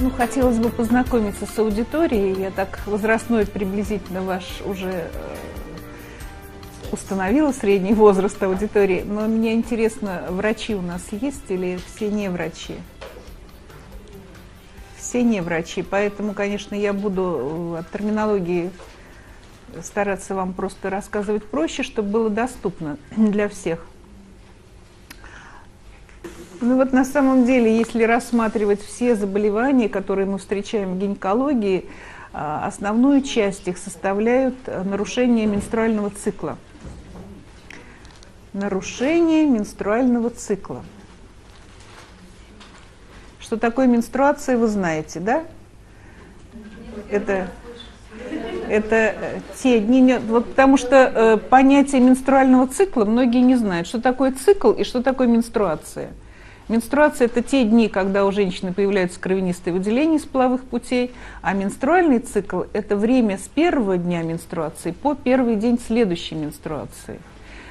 Ну, хотелось бы познакомиться с аудиторией. Я так возрастной приблизительно ваш уже э, установила средний возраст аудитории. Но мне интересно, врачи у нас есть или все не врачи? Все не врачи. Поэтому, конечно, я буду от терминологии стараться вам просто рассказывать проще, чтобы было доступно для всех. Ну вот на самом деле, если рассматривать все заболевания, которые мы встречаем в гинекологии, а, основную часть их составляют э, нарушения менструального цикла. Нарушение менструального цикла. Что такое менструация, вы знаете, да? Это, это э, те дни, вот потому что э, понятие менструального цикла многие не знают, что такое цикл и что такое менструация – Менструация – это те дни, когда у женщины появляются кровянистые выделения из половых путей, а менструальный цикл – это время с первого дня менструации по первый день следующей менструации.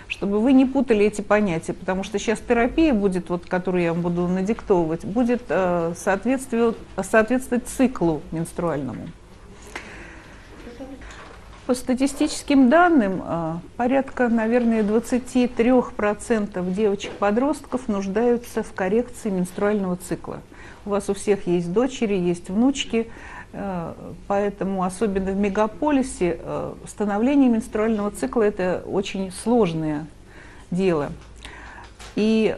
Чтобы вы не путали эти понятия, потому что сейчас терапия будет, вот, которую я вам буду надиктовывать, будет э, соответствовать, соответствовать циклу менструальному. По статистическим данным, а, порядка, наверное, 23% девочек-подростков нуждаются в коррекции менструального цикла. У вас у всех есть дочери, есть внучки, э, поэтому особенно в мегаполисе э, становление менструального цикла – это очень сложное дело. И,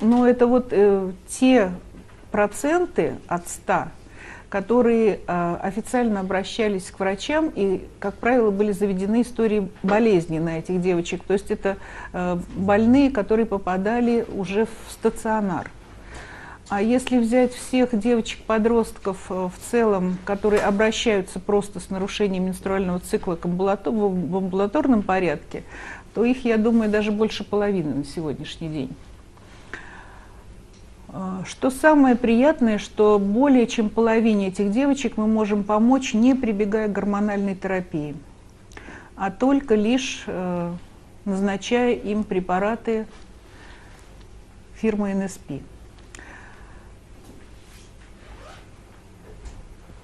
но это вот э, те проценты от 100, которые э, официально обращались к врачам и, как правило, были заведены истории болезни на этих девочек. То есть это э, больные, которые попадали уже в стационар. А если взять всех девочек-подростков э, в целом, которые обращаются просто с нарушением менструального цикла в амбулаторном порядке, то их, я думаю, даже больше половины на сегодняшний день. А, что самое приятное, что более чем половине этих девочек мы можем помочь, не прибегая к гормональной терапии, а только лишь э, назначая им препараты фирмы НСП.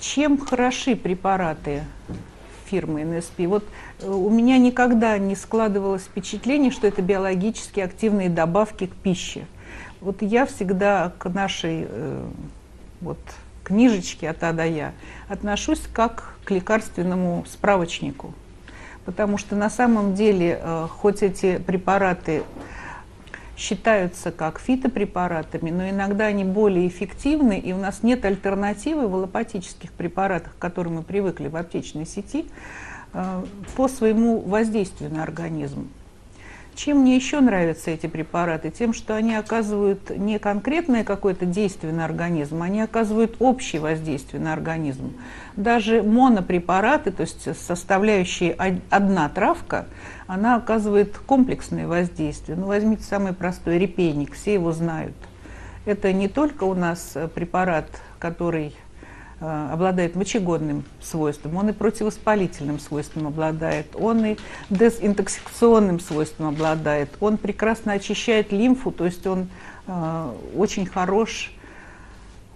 Чем хороши препараты фирмы НСП? Вот э, у меня никогда не складывалось впечатление, что это биологически активные добавки к пище – вот я всегда к нашей э, вот, книжечке от А до Я отношусь как к лекарственному справочнику. Потому что на самом деле, э, хоть эти препараты считаются как фитопрепаратами, но иногда они более эффективны, и у нас нет альтернативы в аллопатических препаратах, к которым мы привыкли в аптечной сети, э, по своему воздействию на организм. Чем мне еще нравятся эти препараты? Тем, что они оказывают не конкретное какое-то действие на организм, они оказывают общее воздействие на организм. Даже монопрепараты, то есть составляющие одна травка, она оказывает комплексное воздействие. Ну, возьмите самый простой репейник, все его знают. Это не только у нас препарат, который обладает мочегонным свойством, он и противовоспалительным свойством обладает, он и дезинтоксикационным свойством обладает, он прекрасно очищает лимфу, то есть он э, очень хорош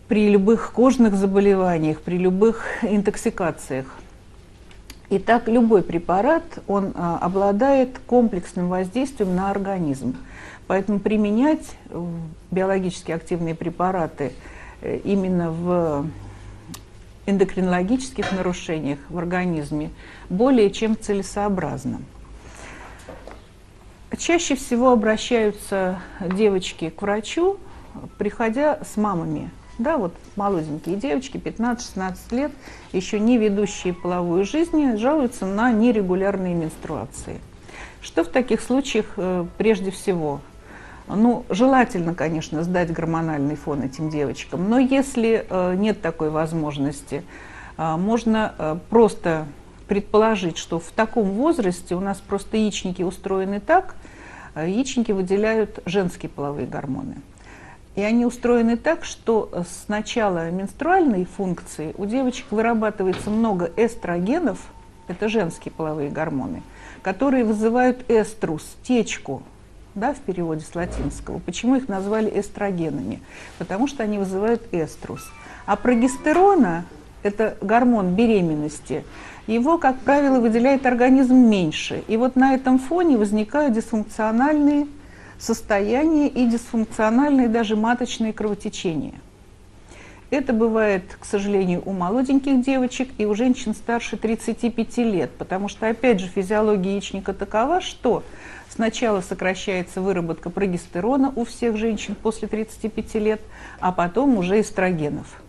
при любых кожных заболеваниях, при любых интоксикациях. Итак, любой препарат, он э, обладает комплексным воздействием на организм. Поэтому применять биологически активные препараты э, именно в эндокринологических нарушениях в организме более чем целесообразно. Чаще всего обращаются девочки к врачу, приходя с мамами. Да, вот молоденькие девочки, 15-16 лет, еще не ведущие половую жизнь, жалуются на нерегулярные менструации. Что в таких случаях э, прежде всего ну, желательно, конечно, сдать гормональный фон этим девочкам, но если э, нет такой возможности, э, можно э, просто предположить, что в таком возрасте у нас просто яичники устроены так, яичники выделяют женские половые гормоны. И они устроены так, что с начала менструальной функции у девочек вырабатывается много эстрогенов, это женские половые гормоны, которые вызывают эструс, течку да, в переводе с латинского. Почему их назвали эстрогенами? Потому что они вызывают эструс. А прогестерона, это гормон беременности, его, как правило, выделяет организм меньше. И вот на этом фоне возникают дисфункциональные состояния и дисфункциональные даже маточные кровотечения. Это бывает, к сожалению, у молоденьких девочек и у женщин старше 35 лет, потому что, опять же, физиология яичника такова, что сначала сокращается выработка прогестерона у всех женщин после 35 лет, а потом уже эстрогенов.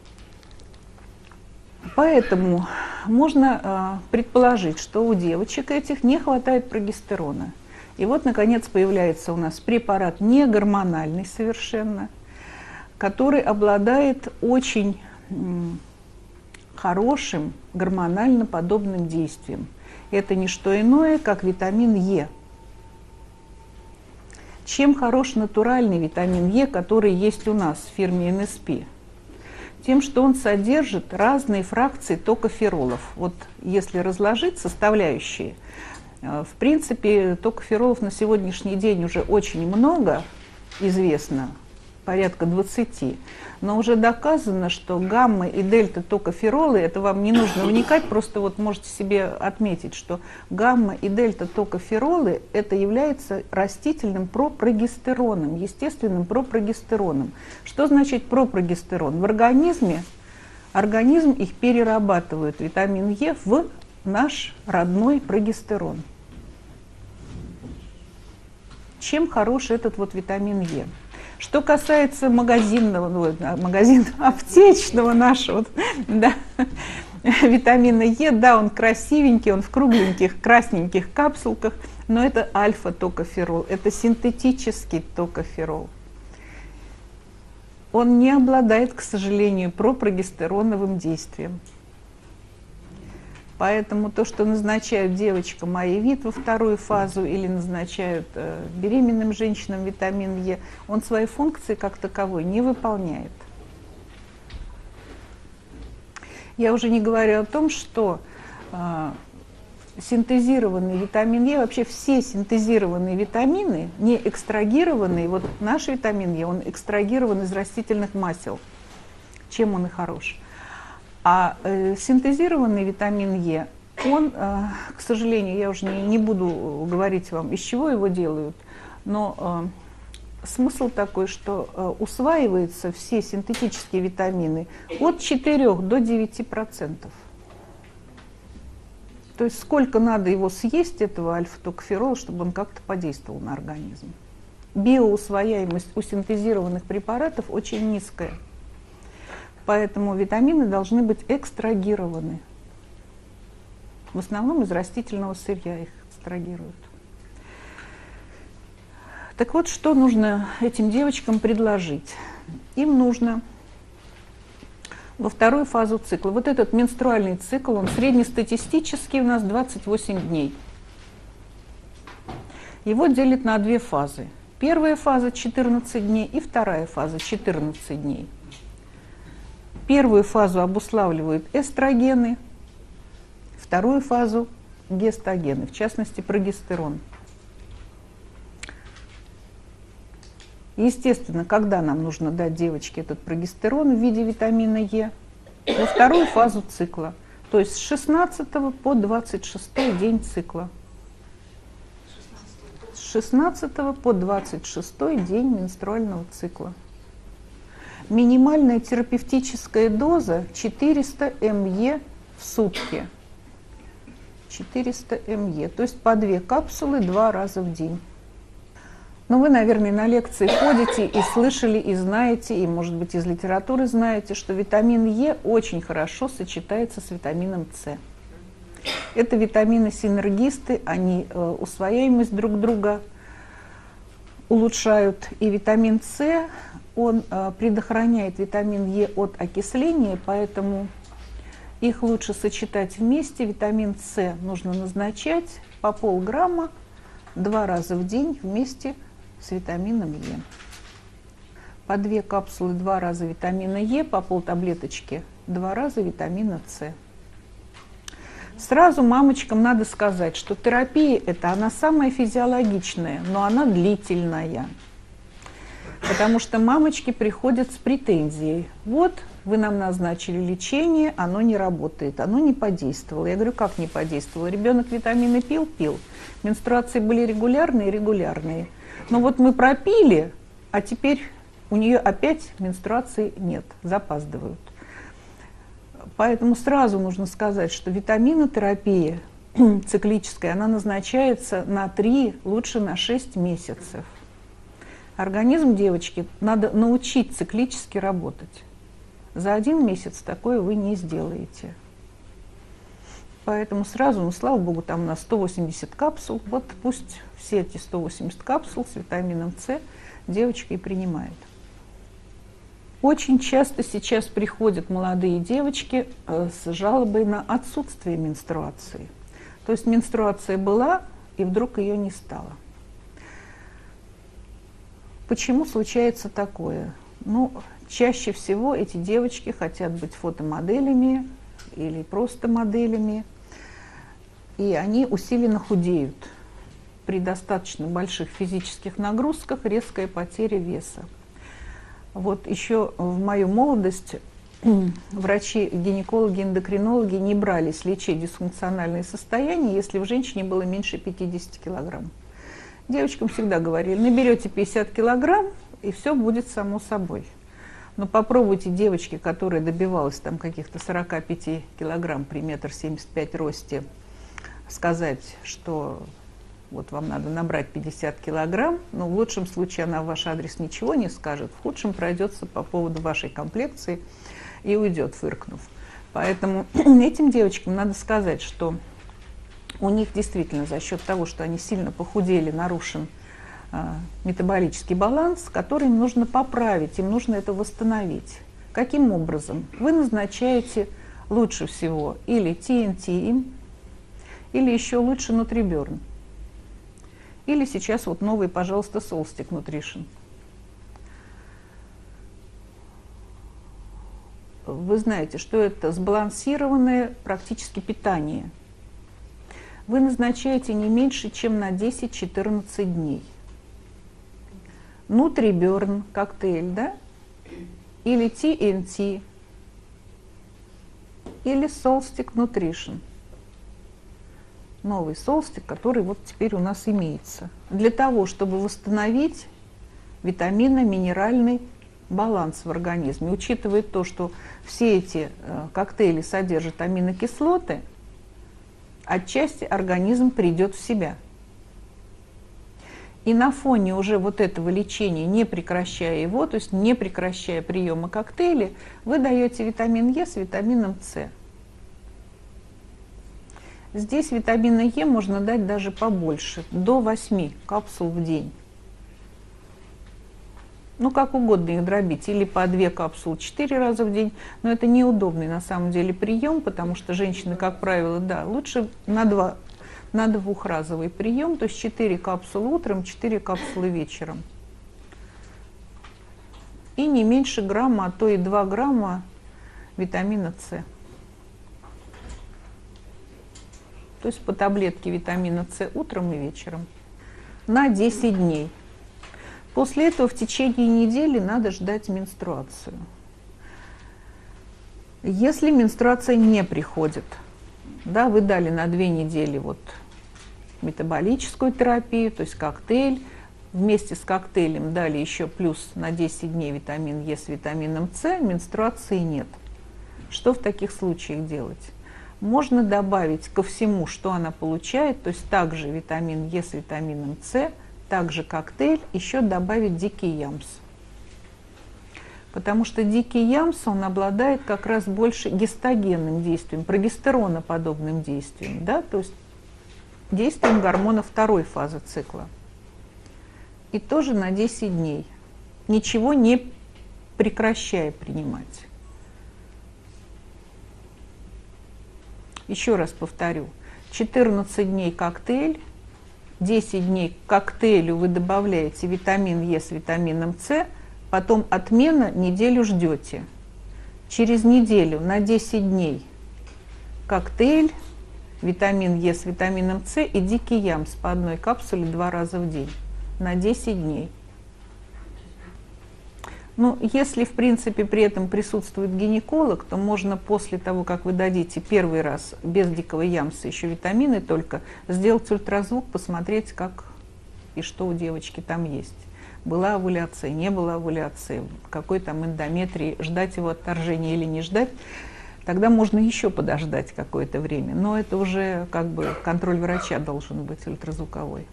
Поэтому можно э, предположить, что у девочек этих не хватает прогестерона. И вот, наконец, появляется у нас препарат не гормональный совершенно – который обладает очень хорошим гормонально подобным действием. Это не что иное, как витамин Е. Чем хорош натуральный витамин Е, который есть у нас в фирме НСП? Тем, что он содержит разные фракции токоферолов. Вот если разложить составляющие, э, в принципе, токоферолов на сегодняшний день уже очень много известно порядка 20. Но уже доказано, что гамма и дельта токоферолы, это вам не нужно вникать, просто вот можете себе отметить, что гамма и дельта токоферолы это является растительным пропрогестероном, естественным пропрогестероном. Что значит пропрогестерон? В организме организм их перерабатывает, витамин Е, в наш родной прогестерон. Чем хорош этот вот витамин Е? Что касается магазинного, ну, магазин аптечного нашего, да, витамина Е, да, он красивенький, он в кругленьких красненьких капсулках, но это альфа-токоферол, это синтетический токоферол. Он не обладает, к сожалению, пропрогестероновым действием. Поэтому то, что назначают девочкам АИВИТ во вторую фазу или назначают э, беременным женщинам витамин Е, он свои функции как таковой не выполняет. Я уже не говорю о том, что э, синтезированный витамин Е, вообще все синтезированные витамины, не экстрагированные, вот наш витамин Е, он экстрагирован из растительных масел. Чем он и хорош? А э, синтезированный витамин Е, он, э, к сожалению, я уже не, не буду говорить вам, из чего его делают, но э, смысл такой, что э, усваиваются все синтетические витамины от 4 до 9 процентов. То есть сколько надо его съесть, этого альфа-токоферола, чтобы он как-то подействовал на организм. Биоусвояемость у синтезированных препаратов очень низкая. Поэтому витамины должны быть экстрагированы. В основном из растительного сырья их экстрагируют. Так вот, что нужно этим девочкам предложить? Им нужно во вторую фазу цикла. Вот этот менструальный цикл, он среднестатистический у нас 28 дней. Его делят на две фазы. Первая фаза 14 дней и вторая фаза 14 дней. Первую фазу обуславливают эстрогены, вторую фазу гестогены, в частности прогестерон. Естественно, когда нам нужно дать девочке этот прогестерон в виде витамина Е? Во вторую фазу цикла, то есть с 16 по 26 день цикла. С 16 по 26 день менструального цикла. Минимальная терапевтическая доза 400 МЕ в сутки. 400 МЕ, то есть по две капсулы два раза в день. Но вы, наверное, на лекции ходите и слышали, и знаете, и, может быть, из литературы знаете, что витамин Е очень хорошо сочетается с витамином С. Это витамины-синергисты, они э, усвояемость друг друга улучшают. И витамин С он э, предохраняет витамин Е от окисления, поэтому их лучше сочетать вместе. Витамин С нужно назначать по полграмма два раза в день вместе с витамином Е. По две капсулы два раза витамина Е, по пол таблеточки два раза витамина С. Сразу мамочкам надо сказать, что терапия это она самая физиологичная, но она длительная. Потому что мамочки приходят с претензией. Вот вы нам назначили лечение, оно не работает, оно не подействовало. Я говорю, как не подействовало? Ребенок витамины пил? Пил. Менструации были регулярные? Регулярные. Но вот мы пропили, а теперь у нее опять менструации нет, запаздывают. Поэтому сразу нужно сказать, что витаминотерапия циклическая, она назначается на 3, лучше на 6 месяцев. Организм девочки надо научить циклически работать. За один месяц такое вы не сделаете. Поэтому сразу, ну слава богу, там на 180 капсул, вот пусть все эти 180 капсул с витамином С девочка и принимает. Очень часто сейчас приходят молодые девочки э, с жалобой на отсутствие менструации. То есть менструация была, и вдруг ее не стало. Почему случается такое? Ну, чаще всего эти девочки хотят быть фотомоделями или просто моделями, и они усиленно худеют. При достаточно больших физических нагрузках резкая потеря веса. Вот еще в мою молодость врачи, гинекологи, эндокринологи не брались лечить дисфункциональные состояния, если в женщине было меньше 50 килограмм. Девочкам всегда говорили, наберете 50 килограмм, и все будет само собой. Но попробуйте девочки, которая добивалась там каких-то 45 килограмм при метр семьдесят пять росте, сказать, что вот вам надо набрать 50 килограмм, но в лучшем случае она в ваш адрес ничего не скажет, в худшем пройдется по поводу вашей комплекции и уйдет, фыркнув. Поэтому этим девочкам надо сказать, что у них действительно за счет того, что они сильно похудели, нарушен э, метаболический баланс, который им нужно поправить, им нужно это восстановить. Каким образом? Вы назначаете лучше всего или TNT, или еще лучше нутриберн. Или сейчас вот новый, пожалуйста, Solstick Nutrition. Вы знаете, что это сбалансированное практически питание. Вы назначаете не меньше, чем на 10-14 дней. Нутриберн коктейль, да? Или TNT, или Solstick Nutrition – новый солстик, который вот теперь у нас имеется. Для того, чтобы восстановить витаминно-минеральный баланс в организме, учитывая то, что все эти э, коктейли содержат аминокислоты, отчасти организм придет в себя. И на фоне уже вот этого лечения, не прекращая его, то есть не прекращая приема коктейлей, вы даете витамин Е с витамином С. Здесь витамина Е можно дать даже побольше, до 8 капсул в день. Ну, как угодно их дробить, или по 2 капсулы 4 раза в день, но это неудобный на самом деле прием, потому что женщины, как правило, да, лучше на 2 на двухразовый прием, то есть 4 капсулы утром, 4 капсулы вечером. И не меньше грамма, а то и 2 грамма витамина С. то есть по таблетке витамина С утром и вечером, на 10 дней. После этого в течение недели надо ждать менструацию. Если менструация не приходит, да, вы дали на две недели вот метаболическую терапию, то есть коктейль, вместе с коктейлем дали еще плюс на 10 дней витамин Е с витамином С, менструации нет. Что в таких случаях делать? Можно добавить ко всему, что она получает, то есть также витамин Е с витамином С, также коктейль, еще добавить дикий ямс. Потому что дикий ямс, он обладает как раз больше гистогенным действием, прогестероноподобным действием, да, то есть действием гормона второй фазы цикла. И тоже на 10 дней, ничего не прекращая принимать. Еще раз повторю, 14 дней коктейль, 10 дней к коктейлю вы добавляете витамин Е с витамином С, потом отмена, неделю ждете. Через неделю на 10 дней коктейль витамин Е с витамином С и дикий ямс по одной капсуле два раза в день на 10 дней. Ну, если, в принципе, при этом присутствует гинеколог, то можно после того, как вы дадите первый раз без дикого ямса еще витамины только, сделать ультразвук, посмотреть, как и что у девочки там есть. Была овуляция, не была овуляции, какой там эндометрии, ждать его отторжения или не ждать. Тогда можно еще подождать какое-то время, но это уже как бы контроль врача должен быть ультразвуковой.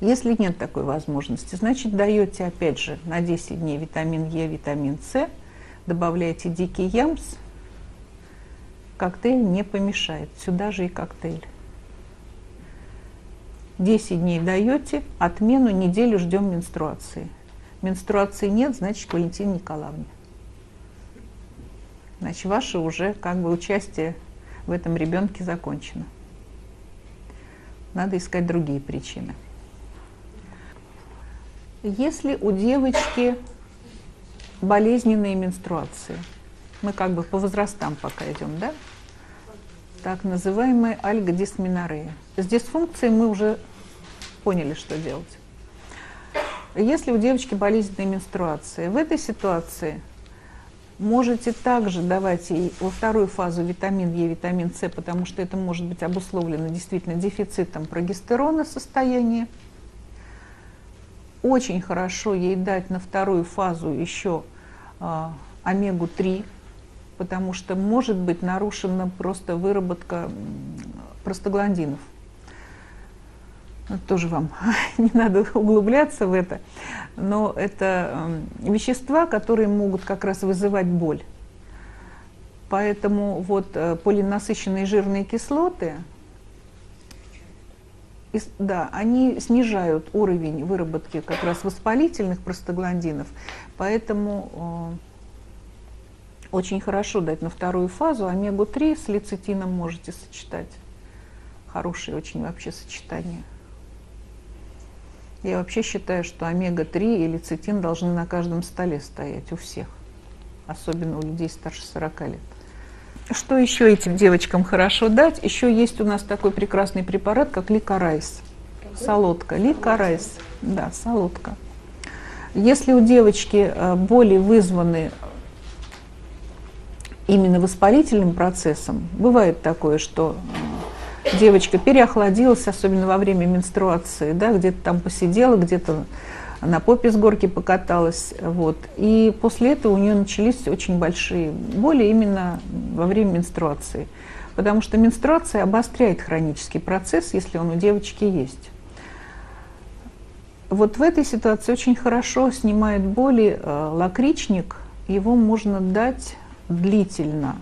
Если нет такой возможности, значит даете опять же на 10 дней витамин Е, витамин С, добавляете дикий ямс, коктейль не помешает, сюда же и коктейль. 10 дней даете, отмену, неделю ждем менструации. Менструации нет, значит, к Валентине Николаевне. Значит, ваше уже как бы участие в этом ребенке закончено. Надо искать другие причины. Если у девочки болезненные менструации, мы как бы по возрастам пока идем, да? Так называемая альгодисменорея. С дисфункцией мы уже поняли, что делать. Если у девочки болезненные менструации, в этой ситуации можете также давать ей во вторую фазу витамин Е, витамин С, потому что это может быть обусловлено действительно дефицитом прогестерона состояния очень хорошо ей дать на вторую фазу еще э, омегу-3, потому что может быть нарушена просто выработка простагландинов. Тоже вам не надо углубляться в это, но это э, вещества, которые могут как раз вызывать боль. Поэтому вот э, полинасыщенные жирные кислоты, да, они снижают уровень выработки как раз воспалительных простагландинов, поэтому э, очень хорошо дать на вторую фазу омегу-3 с лецитином можете сочетать. Хорошее очень вообще сочетание. Я вообще считаю, что омега-3 и лецитин должны на каждом столе стоять у всех, особенно у людей старше 40 лет. Что еще этим девочкам хорошо дать? Еще есть у нас такой прекрасный препарат, как ликорайс. Солодка. Ликорайс. Да, солодка. Если у девочки э, боли вызваны именно воспалительным процессом, бывает такое, что э, девочка переохладилась, особенно во время менструации, да, где-то там посидела, где-то на попе с горки покаталась. Вот. И после этого у нее начались очень большие боли именно во время менструации. Потому что менструация обостряет хронический процесс, если он у девочки есть. Вот в этой ситуации очень хорошо снимает боли э, лакричник. Его можно дать длительно,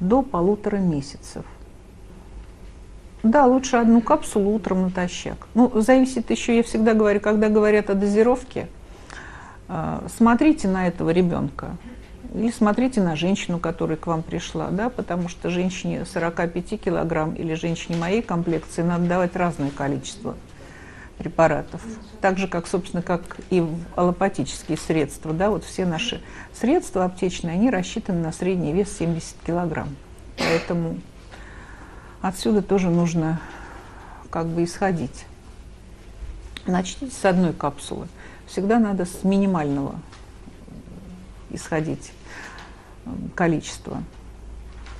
до полутора месяцев. Да, лучше одну капсулу утром натощак. Ну, зависит еще, я всегда говорю, когда говорят о дозировке, э, смотрите на этого ребенка. Или смотрите на женщину, которая к вам пришла, да, потому что женщине 45 килограмм или женщине моей комплекции надо давать разное количество препаратов. Так же, как, собственно, как и аллопатические средства, да, вот все наши средства аптечные, они рассчитаны на средний вес 70 килограмм. Поэтому Отсюда тоже нужно как бы исходить. Начните с одной капсулы. Всегда надо с минимального исходить количества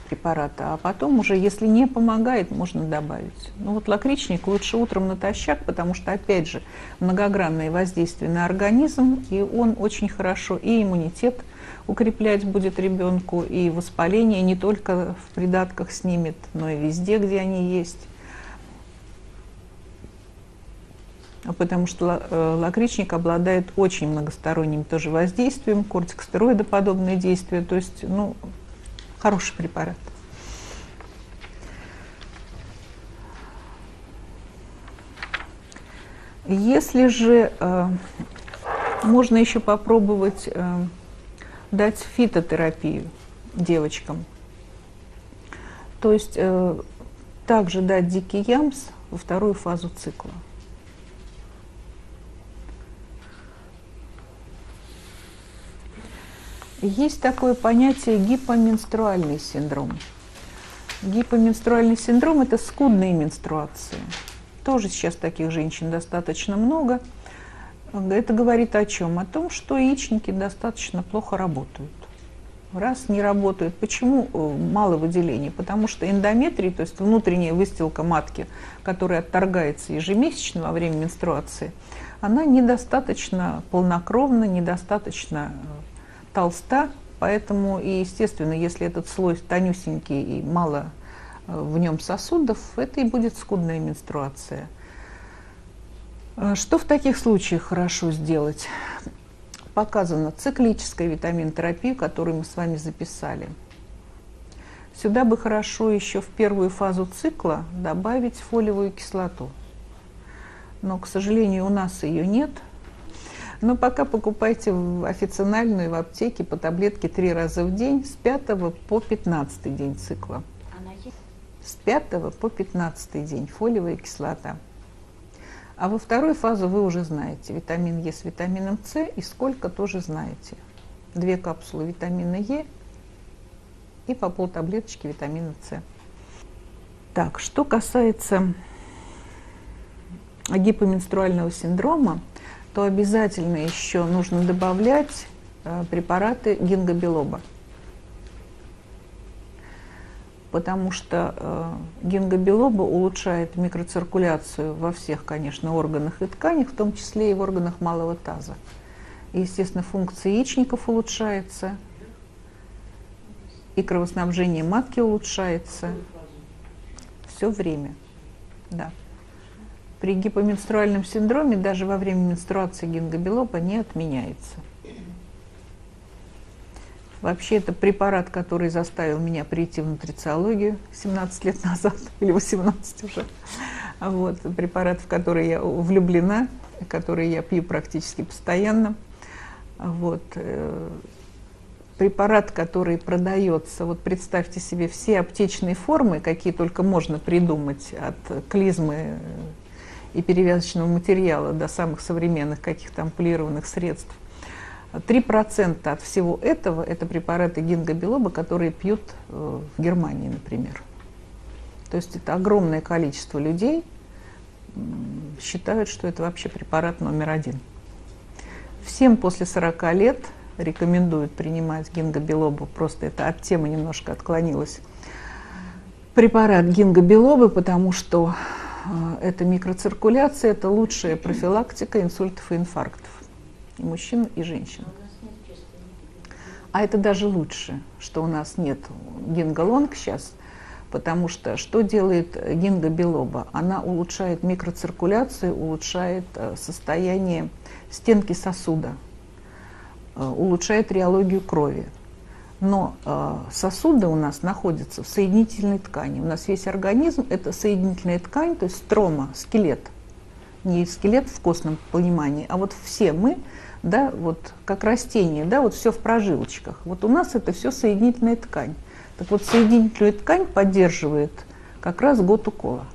препарата, а потом уже, если не помогает, можно добавить. Ну вот лакричник лучше утром натощак, потому что, опять же, многогранное воздействие на организм, и он очень хорошо и иммунитет укреплять будет ребенку, и воспаление не только в придатках снимет, но и везде, где они есть. Потому что э, лакричник обладает очень многосторонним тоже воздействием, кортикостероидоподобные действия, то есть, ну, хороший препарат. Если же э, можно еще попробовать э, дать фитотерапию девочкам. То есть э, также дать дикий ямс во вторую фазу цикла. Есть такое понятие гипоменструальный синдром. Гипоменструальный синдром – это скудные менструации. Тоже сейчас таких женщин достаточно много. Это говорит о чем? О том, что яичники достаточно плохо работают. Раз не работают. Почему э, мало выделений? Потому что эндометрий, то есть внутренняя выстилка матки, которая отторгается ежемесячно во время менструации, она недостаточно полнокровна, недостаточно э, толста, поэтому и, естественно, если этот слой тонюсенький и мало э, в нем сосудов, это и будет скудная менструация. Что в таких случаях хорошо сделать? показана циклическая витамин-терапия, которую мы с вами записали. Сюда бы хорошо еще в первую фазу цикла добавить фолиевую кислоту. Но, к сожалению, у нас ее нет. Но пока покупайте в официальную в аптеке по таблетке три раза в день с 5 по 15 день цикла. С 5 по 15 день фолиевая кислота. А во второй фазу вы уже знаете витамин Е с витамином С и сколько тоже знаете. Две капсулы витамина Е и по пол таблеточки витамина С. Так, что касается гипоменструального синдрома, то обязательно еще нужно добавлять э, препараты гингобилоба потому что э, гингобилоба улучшает микроциркуляцию во всех, конечно, органах и тканях, в том числе и в органах малого таза. И, естественно, функция яичников улучшается, и кровоснабжение матки улучшается все время. Да. При гипоменструальном синдроме даже во время менструации гингобилоба не отменяется. Вообще это препарат, который заставил меня прийти в нутрициологию 17 лет назад, или 18 уже. Вот, препарат, в который я влюблена, который я пью практически постоянно. Вот, э, препарат, который продается, вот представьте себе все аптечные формы, какие только можно придумать, от клизмы и перевязочного материала до самых современных каких-то ампулированных средств. 3% от всего этого – это препараты гингобилоба, которые пьют э, в Германии, например. То есть это огромное количество людей считают, что это вообще препарат номер один. Всем после 40 лет рекомендуют принимать гингобилобу, просто это от темы немножко отклонилось. Препарат гингобилобы, потому что э, это микроциркуляция, это лучшая профилактика инсультов и инфарктов и мужчин, и женщин. А это даже лучше, что у нас нет гинголонг сейчас, потому что что делает гингобилоба? Она улучшает микроциркуляцию, улучшает э, состояние стенки сосуда, э, улучшает реологию крови. Но э, сосуды у нас находятся в соединительной ткани. У нас весь организм – это соединительная ткань, то есть строма, скелет. Не скелет в костном понимании, а вот все мы – да, вот как растение, да, вот все в прожилочках. Вот у нас это все соединительная ткань. Так вот, соединительную ткань поддерживает как раз год укола.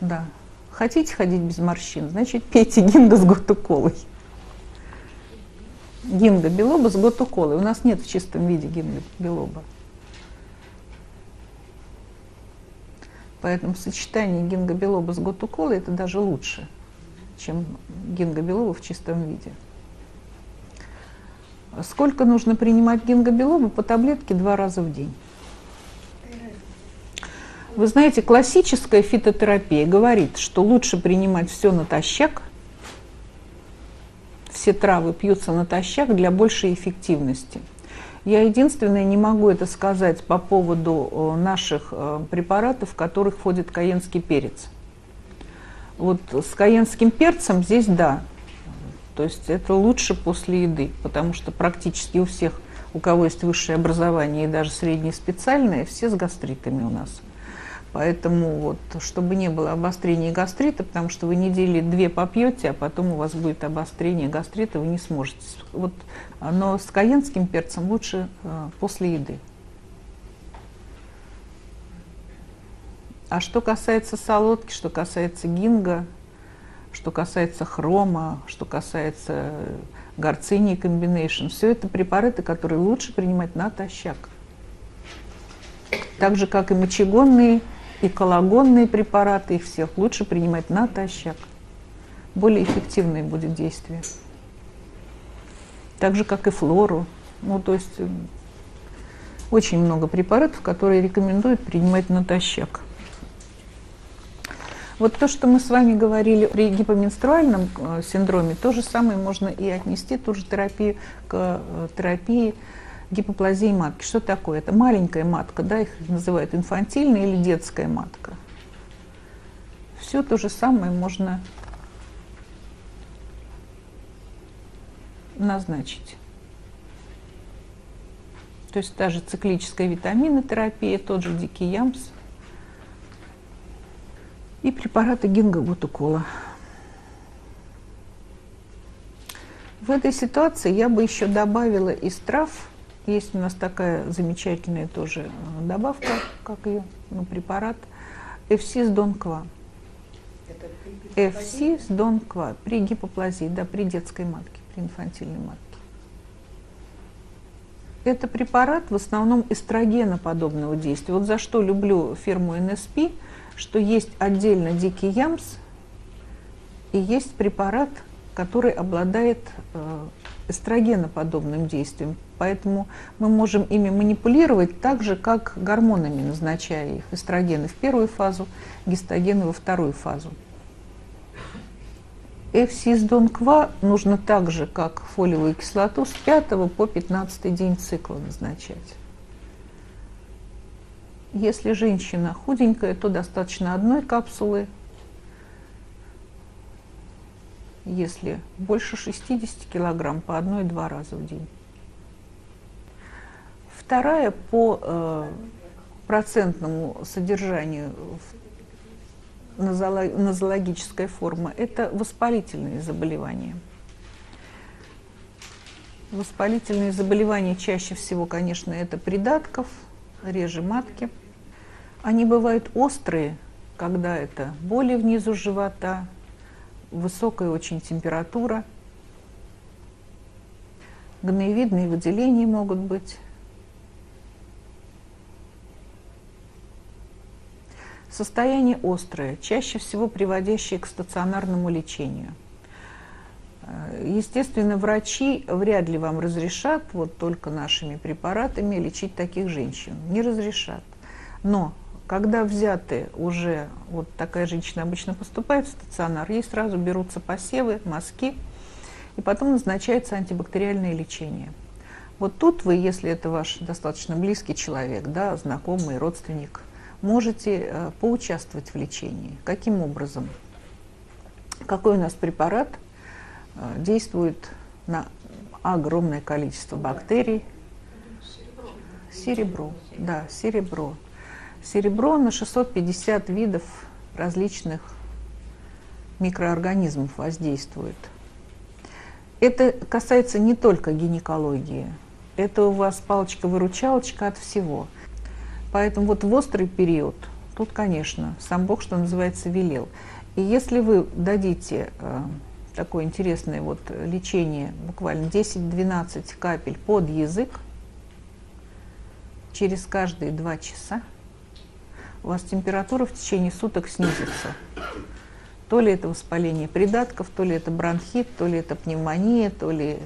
Да. Хотите ходить без морщин, значит, пейте гинго с год уколой. Гинго белоба с год уколой. У нас нет в чистом виде гинго белоба. Поэтому сочетание гинго белоба с год уколой это даже лучше – чем гингобилоба в чистом виде. Сколько нужно принимать гингобилоба? По таблетке два раза в день. Вы знаете, классическая фитотерапия говорит, что лучше принимать все натощак, все травы пьются натощак для большей эффективности. Я единственное не могу это сказать по поводу э, наших э, препаратов, в которых входит каенский перец. Вот с каенским перцем здесь да. То есть это лучше после еды, потому что практически у всех, у кого есть высшее образование и даже среднее специальное, все с гастритами у нас. Поэтому вот, чтобы не было обострения гастрита, потому что вы недели две попьете, а потом у вас будет обострение гастрита, вы не сможете. Вот, но с каенским перцем лучше э, после еды. А что касается солодки, что касается гинга, что касается хрома, что касается горцини, горцинии комбинейшн, все это препараты, которые лучше принимать натощак. Так же, как и мочегонные, и коллагонные препараты, их всех лучше принимать натощак. Более эффективное будет действие. Так же, как и флору. Ну, то есть э, очень много препаратов, которые рекомендуют принимать натощак. Вот то, что мы с вами говорили при гипоменструальном э, синдроме, то же самое можно и отнести, ту же терапию к э, терапии гипоплазии матки. Что такое? Это маленькая матка, да, их называют инфантильная или детская матка. Все то же самое можно назначить. То есть та же циклическая витаминотерапия, тот же дикий ямс – и препараты гингогутукола. В этой ситуации я бы еще добавила из трав, есть у нас такая замечательная тоже э, добавка, как ее, ну, препарат, FC с Донква. FC с Донква при гипоплазии, да, при детской матке, при инфантильной матке. Это препарат в основном эстрогеноподобного действия. Вот за что люблю фирму NSP – что есть отдельно дикий ямс и есть препарат, который обладает э, эстрогеноподобным действием. Поэтому мы можем ими манипулировать так же, как гормонами, назначая их. Эстрогены в первую фазу, гистогены во вторую фазу. Эфсиздон-ква нужно так же, как фолиевую кислоту, с 5 по 15 день цикла назначать. Если женщина худенькая, то достаточно одной капсулы. Если больше 60 килограмм, по одной-два раза в день. Вторая по э, процентному содержанию нозологическая форма – это воспалительные заболевания. Воспалительные заболевания чаще всего, конечно, это придатков, реже матки – они бывают острые, когда это боли внизу живота, высокая очень температура, гноевидные выделения могут быть. Состояние острое, чаще всего приводящее к стационарному лечению. Естественно, врачи вряд ли вам разрешат вот только нашими препаратами лечить таких женщин. Не разрешат. Но когда взяты уже, вот такая женщина обычно поступает в стационар, ей сразу берутся посевы, мазки, и потом назначается антибактериальное лечение. Вот тут вы, если это ваш достаточно близкий человек, да, знакомый, родственник, можете э, поучаствовать в лечении. Каким образом? Какой у нас препарат э, действует на огромное количество бактерий? Серебро. Да, серебро. Серебро на 650 видов различных микроорганизмов воздействует. Это касается не только гинекологии. Это у вас палочка-выручалочка от всего. Поэтому вот в острый период, тут, конечно, сам Бог, что называется, велел. И если вы дадите э, такое интересное вот лечение, буквально 10-12 капель под язык, через каждые два часа, у вас температура в течение суток снизится. То ли это воспаление придатков, то ли это бронхит, то ли это пневмония, то ли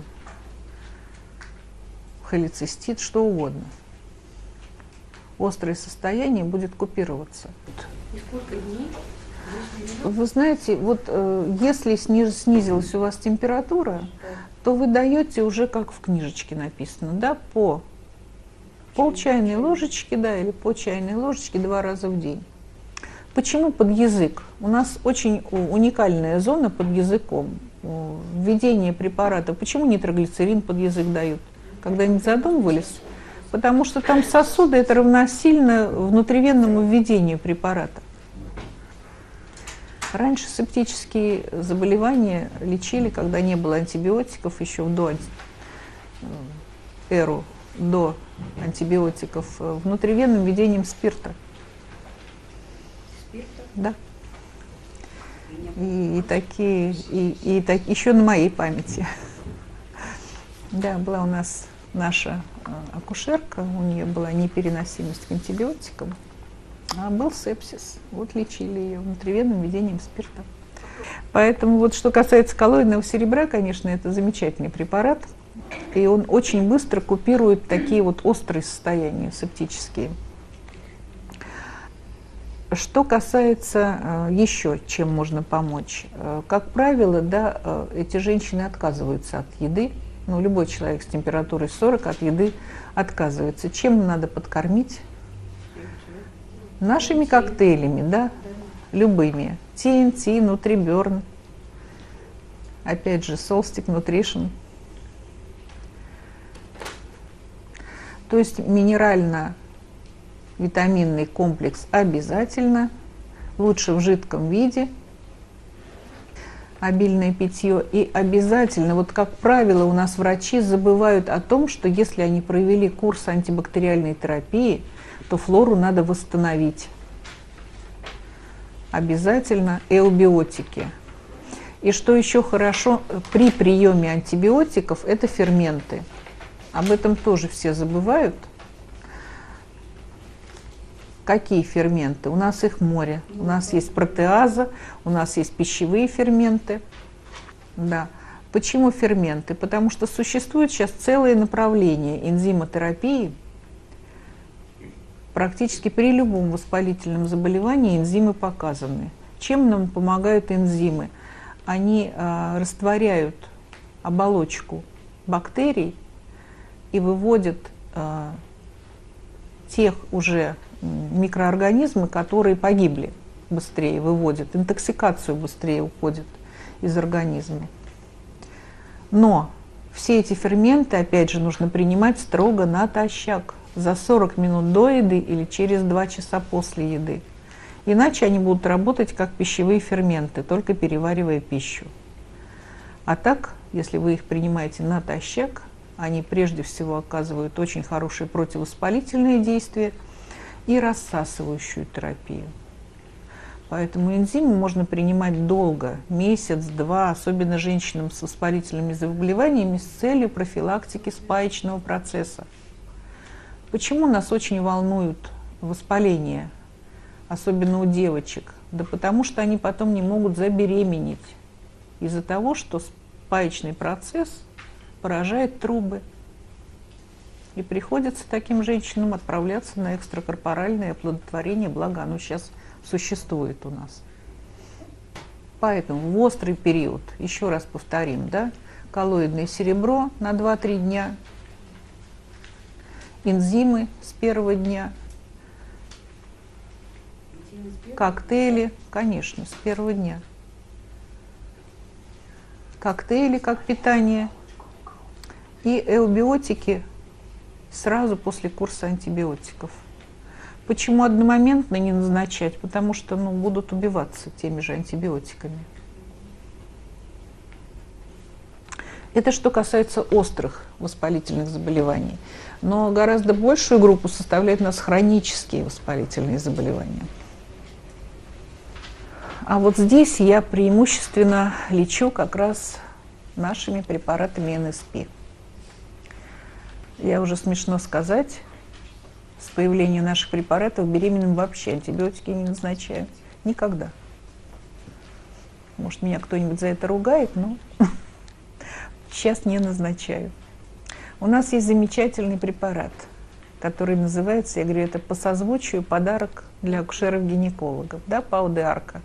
холецистит, что угодно. Острое состояние будет купироваться. И сколько дней? Вы знаете, вот э, если снизилась у вас температура, то вы даете уже как в книжечке написано, да, по Пол чайной ложечки, да, или по чайной ложечке два раза в день. Почему под язык? У нас очень уникальная зона под языком. Введение препарата. Почему нитроглицерин под язык дают? Когда-нибудь задумывались? Потому что там сосуды это равносильно внутривенному введению препарата. Раньше септические заболевания лечили, когда не было антибиотиков, еще в до эру до антибиотиков э, внутривенным введением спирта. Спирта? Да. И, и такие, и, и так, еще на моей памяти. Да, была у нас наша э, акушерка, у нее была непереносимость к антибиотикам, а был сепсис. Вот лечили ее внутривенным введением спирта. Поэтому вот что касается коллоидного серебра, конечно, это замечательный препарат, и он очень быстро купирует такие вот острые состояния септические. Что касается э, еще, чем можно помочь, э, как правило, да, э, эти женщины отказываются от еды. Ну, любой человек с температурой 40 от еды отказывается. Чем надо подкормить? Нашими коктейлями, да, любыми. TNT, Nutribburn, опять же, Solstick Nutrition. То есть минерально витаминный комплекс обязательно, лучше в жидком виде, обильное питье. И обязательно, вот как правило, у нас врачи забывают о том, что если они провели курс антибактериальной терапии, то флору надо восстановить. Обязательно эубиотики. И что еще хорошо, при приеме антибиотиков это ферменты. Об этом тоже все забывают – Какие ферменты? У нас их море. У нас есть протеаза, у нас есть пищевые ферменты. Да. Почему ферменты? Потому что существует сейчас целое направление энзимотерапии. Практически при любом воспалительном заболевании энзимы показаны. Чем нам помогают энзимы? Они э, растворяют оболочку бактерий и выводят э, тех уже микроорганизмы, которые погибли быстрее, выводят, интоксикацию быстрее уходит из организма. Но все эти ферменты, опять же, нужно принимать строго натощак, за 40 минут до еды или через 2 часа после еды. Иначе они будут работать как пищевые ферменты, только переваривая пищу. А так, если вы их принимаете натощак, они прежде всего оказывают очень хорошие противовоспалительные действия – и рассасывающую терапию. Поэтому энзимы можно принимать долго, месяц, два, особенно женщинам с воспалительными заболеваниями с целью профилактики спаечного процесса. Почему нас очень волнуют воспаления, особенно у девочек? Да потому что они потом не могут забеременеть из-за того, что спаечный процесс поражает трубы. И приходится таким женщинам отправляться на экстракорпоральное оплодотворение, благо оно сейчас существует у нас. Поэтому в острый период, еще раз повторим, да, коллоидное серебро на 2-3 дня, энзимы с первого дня, коктейли, конечно, с первого дня. Коктейли как питание и эубиотики сразу после курса антибиотиков. Почему одномоментно не назначать? Потому что ну, будут убиваться теми же антибиотиками. Это что касается острых воспалительных заболеваний. Но гораздо большую группу составляют у нас хронические воспалительные заболевания. А вот здесь я преимущественно лечу как раз нашими препаратами НСП я уже смешно сказать, с появлением наших препаратов беременным вообще антибиотики не назначаю. Никогда. Может, меня кто-нибудь за это ругает, но сейчас не назначаю. У нас есть замечательный препарат, который называется, я говорю, это по созвучию подарок для акушеров-гинекологов, да, паудеарка.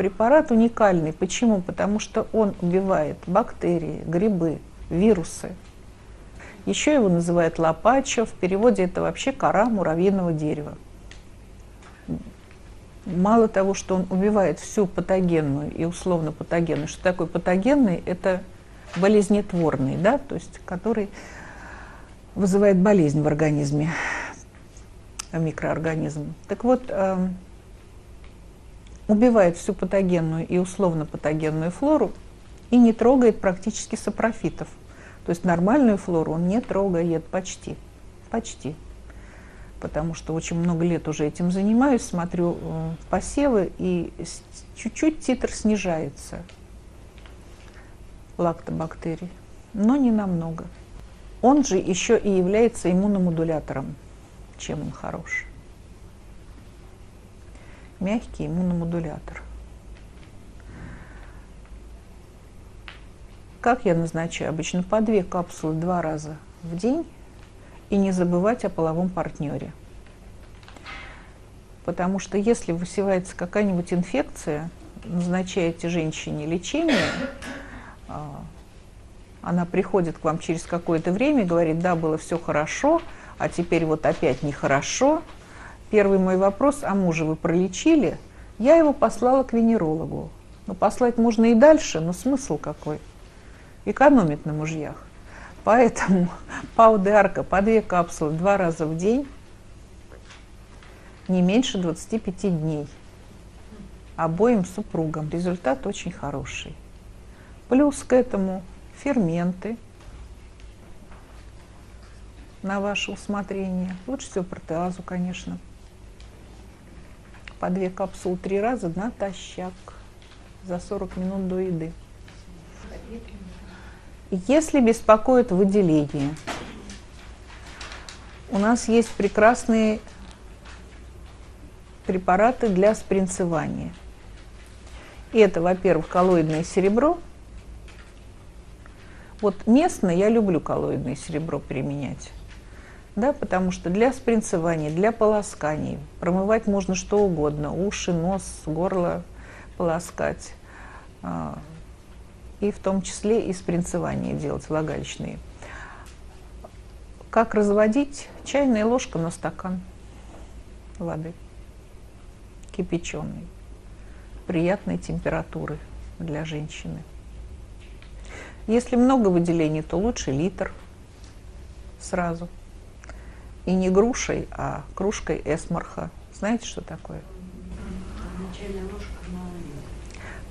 Препарат уникальный. Почему? Потому что он убивает бактерии, грибы, вирусы. Еще его называют лопачо, в переводе это вообще кора муравьиного дерева. Мало того, что он убивает всю патогенную и условно патогенную, что такое патогенный, это болезнетворный, да, то есть который вызывает болезнь в организме, микроорганизм. Так вот, эм, убивает всю патогенную и условно патогенную флору и не трогает практически сапрофитов. То есть нормальную флору он не трогает почти. Почти. Потому что очень много лет уже этим занимаюсь, смотрю э, посевы, и чуть-чуть титр снижается лактобактерий. но не намного. Он же еще и является иммуномодулятором. Чем он хорош? Мягкий иммуномодулятор. Как я назначаю? Обычно по две капсулы два раза в день и не забывать о половом партнере. Потому что если высевается какая-нибудь инфекция, назначаете женщине лечение, а, она приходит к вам через какое-то время и говорит, да, было все хорошо, а теперь вот опять нехорошо. Первый мой вопрос, а мужа вы пролечили? Я его послала к венерологу. Ну, послать можно и дальше, но смысл какой? Экономит на мужьях. Поэтому паудерка по две капсулы два раза в день, не меньше 25 дней обоим супругам. Результат очень хороший. Плюс к этому ферменты на ваше усмотрение. Лучше всего протеазу, конечно. По две капсулы три раза натощак за 40 минут до еды. Если беспокоит выделение, у нас есть прекрасные препараты для спринцевания. Это, во-первых, коллоидное серебро. Вот местно я люблю коллоидное серебро применять. Да, потому что для спринцевания, для полосканий промывать можно что угодно. Уши, нос, горло полоскать. А, и в том числе и спринцевание делать влагалищные. Как разводить? Чайная ложка на стакан воды кипяченой приятной температуры для женщины. Если много выделений, то лучше литр сразу. И не грушей, а кружкой эсмарха. Знаете, что такое?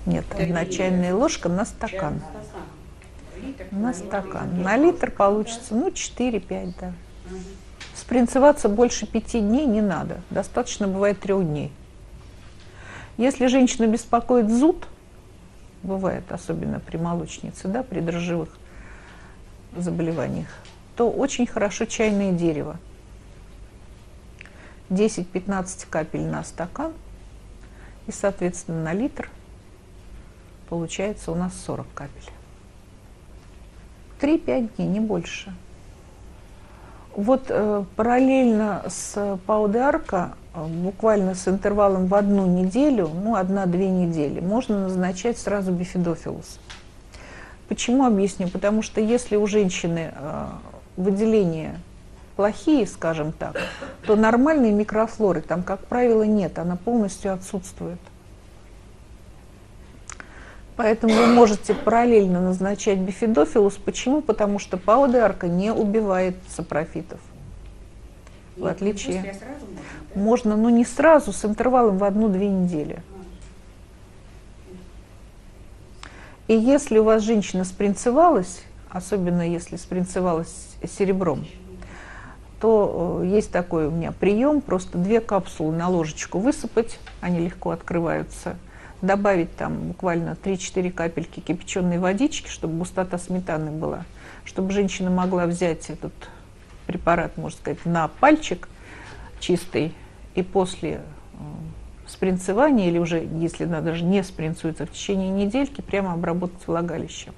Нет, одна чайная ложка на стакан. На стакан. На литр получится, ну, 4-5, да. Спринцеваться больше пяти дней не надо. Достаточно бывает трех дней. Если женщина беспокоит зуд, бывает особенно при молочнице, да, при дрожжевых заболеваниях, то очень хорошо чайное дерево. 10-15 капель на стакан и, соответственно, на литр получается у нас 40 капель. 3-5 дней, не больше. Вот э, параллельно с Паудеарка Э, буквально с интервалом в одну неделю, ну, одна-две недели, можно назначать сразу бифидофилус. Почему объясню? Потому что если у женщины э, выделения плохие, скажем так, то нормальной микрофлоры там, как правило, нет, она полностью отсутствует. Поэтому вы можете параллельно назначать бифидофилус. Почему? Потому что паудеарка не убивает сапрофитов. В отличие... Можно, но не сразу, с интервалом в одну-две недели. И если у вас женщина спринцевалась, особенно если спринцевалась серебром, то э, есть такой у меня прием, просто две капсулы на ложечку высыпать, они легко открываются, добавить там буквально 3-4 капельки кипяченой водички, чтобы густота сметаны была, чтобы женщина могла взять этот препарат, можно сказать, на пальчик – чистый, и после э, спринцевания, или уже, если надо даже не спринцуется, в течение недельки прямо обработать влагалище.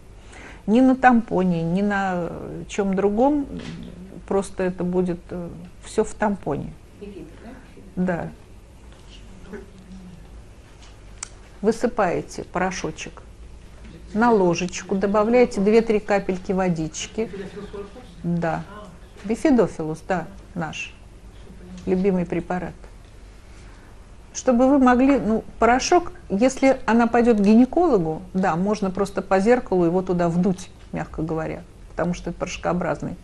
Ни на тампоне, ни на чем другом, просто это будет э, все в тампоне. Да. Высыпаете порошочек на ложечку, добавляете 2-3 капельки водички. Да. Бифидофилус, да, наш любимый препарат. Чтобы вы могли, ну, порошок, если она пойдет к гинекологу, да, можно просто по зеркалу его туда вдуть, мягко говоря, потому что это порошкообразный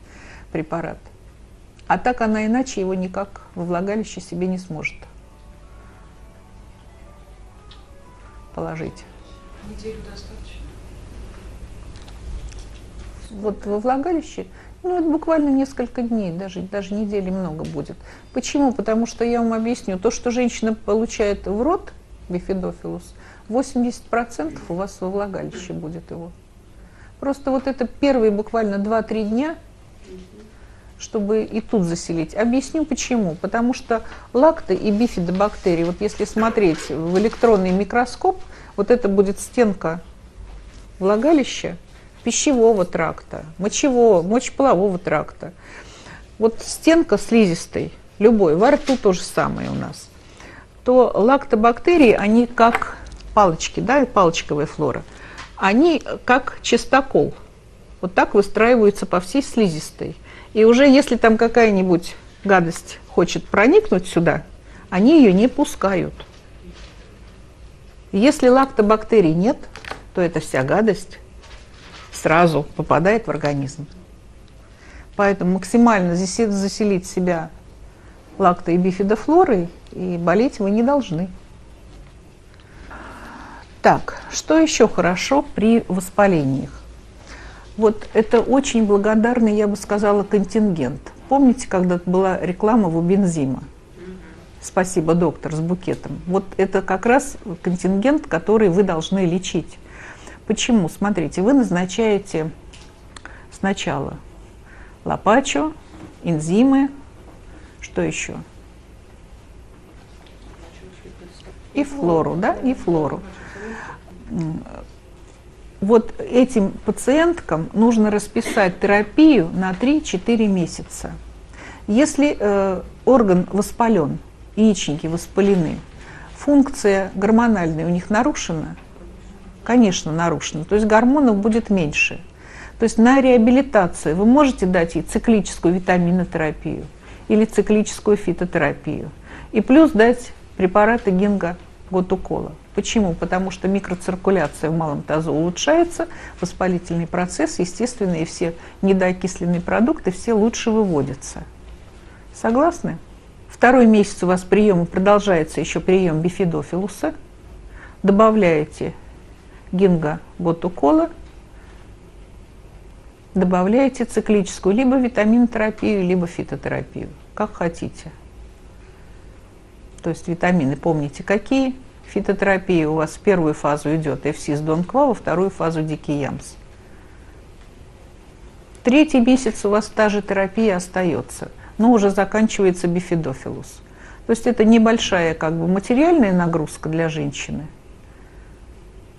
препарат. А так она иначе его никак во влагалище себе не сможет положить. Неделю достаточно. Вот во влагалище ну, это буквально несколько дней, даже, даже недели много будет. Почему? Потому что я вам объясню, то, что женщина получает в рот, бифидофилус, 80% у вас во влагалище будет его. Просто вот это первые буквально 2-3 дня, чтобы и тут заселить. Объясню почему. Потому что лакты и бифидобактерии, вот если смотреть в электронный микроскоп, вот это будет стенка влагалища пищевого тракта, мочевого, мочеполового тракта. Вот стенка слизистой, любой, во рту то же самое у нас, то лактобактерии, они как палочки, да, палочковая флора, они как чистокол. Вот так выстраиваются по всей слизистой. И уже если там какая-нибудь гадость хочет проникнуть сюда, они ее не пускают. Если лактобактерий нет, то эта вся гадость сразу попадает в организм. Поэтому максимально заселить себя лакто- и бифидофлорой, и болеть вы не должны. Так, что еще хорошо при воспалениях? Вот это очень благодарный, я бы сказала, контингент. Помните, когда была реклама в бензима? Спасибо, доктор, с букетом. Вот это как раз контингент, который вы должны лечить. Почему? Смотрите, вы назначаете сначала лопачо, энзимы, что еще? И флору, да, и флору. Вот этим пациенткам нужно расписать терапию на 3-4 месяца. Если э, орган воспален, яичники воспалены, функция гормональная у них нарушена, конечно, нарушена, то есть гормонов будет меньше. То есть на реабилитацию вы можете дать ей циклическую витаминотерапию или циклическую фитотерапию. И плюс дать препараты гинго-готукола. Почему? Потому что микроциркуляция в малом тазу улучшается, воспалительный процесс, естественно, и все недоокисленные продукты все лучше выводятся. Согласны? Второй месяц у вас приема продолжается еще прием бифидофилуса. Добавляете гинго ботукола, добавляете циклическую либо витаминотерапию, либо фитотерапию, как хотите. То есть витамины, помните, какие? Фитотерапия у вас первую фазу идет эфсис донква, во вторую фазу дикий ямс. Третий месяц у вас та же терапия остается, но уже заканчивается бифидофилус. То есть это небольшая как бы материальная нагрузка для женщины.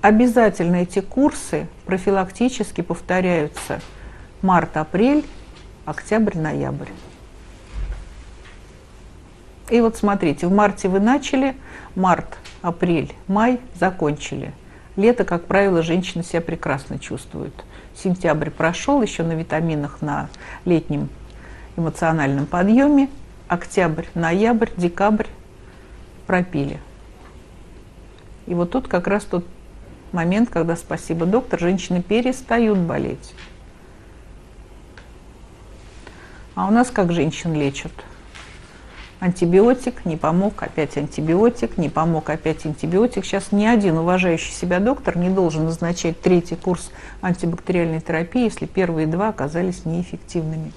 Обязательно эти курсы профилактически повторяются март-апрель, октябрь-ноябрь. И вот смотрите, в марте вы начали, март, апрель, май закончили. Лето, как правило, женщины себя прекрасно чувствуют. Сентябрь прошел, еще на витаминах, на летнем эмоциональном подъеме. Октябрь, ноябрь, декабрь пропили. И вот тут как раз тот момент, когда, спасибо, доктор, женщины перестают болеть. А у нас как женщин лечат? Антибиотик, не помог, опять антибиотик, не помог, опять антибиотик. Сейчас ни один уважающий себя доктор не должен назначать третий курс антибактериальной терапии, если первые два оказались неэффективными.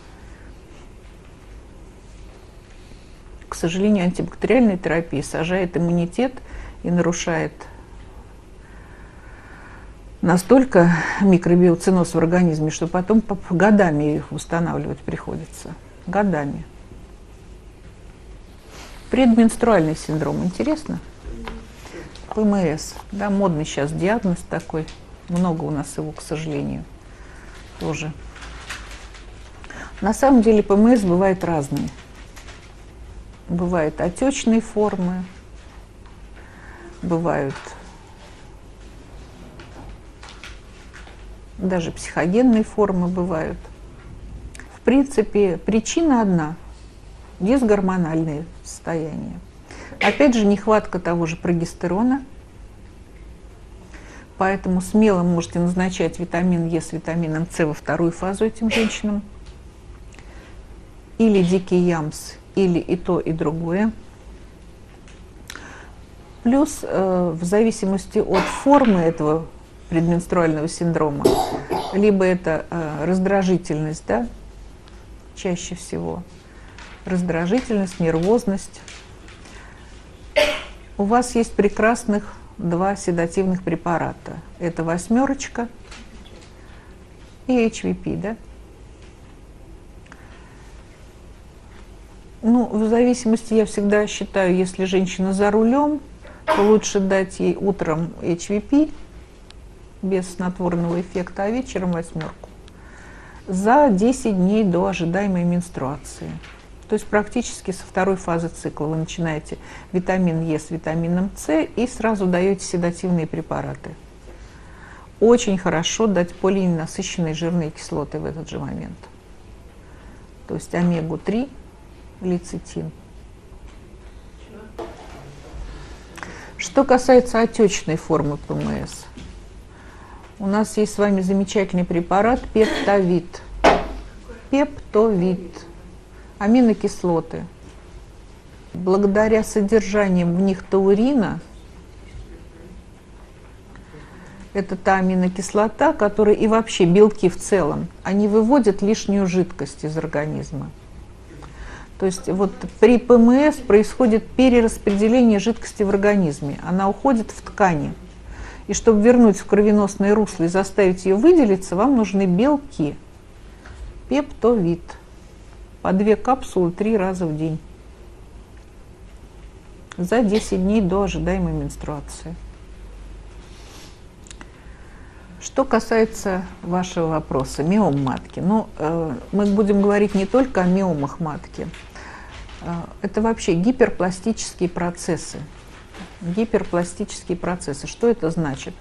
К сожалению, антибактериальная терапия сажает иммунитет и нарушает настолько микробиоциноз в организме, что потом годами их восстанавливать приходится. Годами. Предменструальный синдром, интересно? ПМС, да, модный сейчас диагноз такой. Много у нас его, к сожалению, тоже. На самом деле ПМС бывает разные. Бывают отечные формы, бывают даже психогенные формы бывают. В принципе, причина одна – дисгормональные состояние. Опять же, нехватка того же прогестерона, поэтому смело можете назначать витамин Е с витамином С во вторую фазу этим женщинам. Или дикий ямс, или и то, и другое. Плюс, э, в зависимости от формы этого предменструального синдрома, либо это э, раздражительность, да, чаще всего – раздражительность, нервозность. У вас есть прекрасных два седативных препарата. Это восьмерочка и HVP, да? Ну, в зависимости, я всегда считаю, если женщина за рулем, то лучше дать ей утром HVP без снотворного эффекта, а вечером восьмерку. За 10 дней до ожидаемой менструации. То есть практически со второй фазы цикла вы начинаете витамин Е с витамином С и сразу даете седативные препараты. Очень хорошо дать полиненасыщенные жирные кислоты в этот же момент. То есть омегу-3, лецитин. Что касается отечной формы ПМС, у нас есть с вами замечательный препарат пептовид. Пептовид. Аминокислоты. Благодаря содержаниям в них таурина, это та аминокислота, которая и вообще белки в целом, они выводят лишнюю жидкость из организма. То есть вот при ПМС происходит перераспределение жидкости в организме. Она уходит в ткани. И чтобы вернуть в кровеносное русло и заставить ее выделиться, вам нужны белки. Пептовид. По две капсулы три раза в день. За 10 дней до ожидаемой менструации. Что касается вашего вопроса, миом матки. Ну, э, мы будем говорить не только о миомах матки. А, это вообще гиперпластические процессы. Гиперпластические процессы. Что это значит?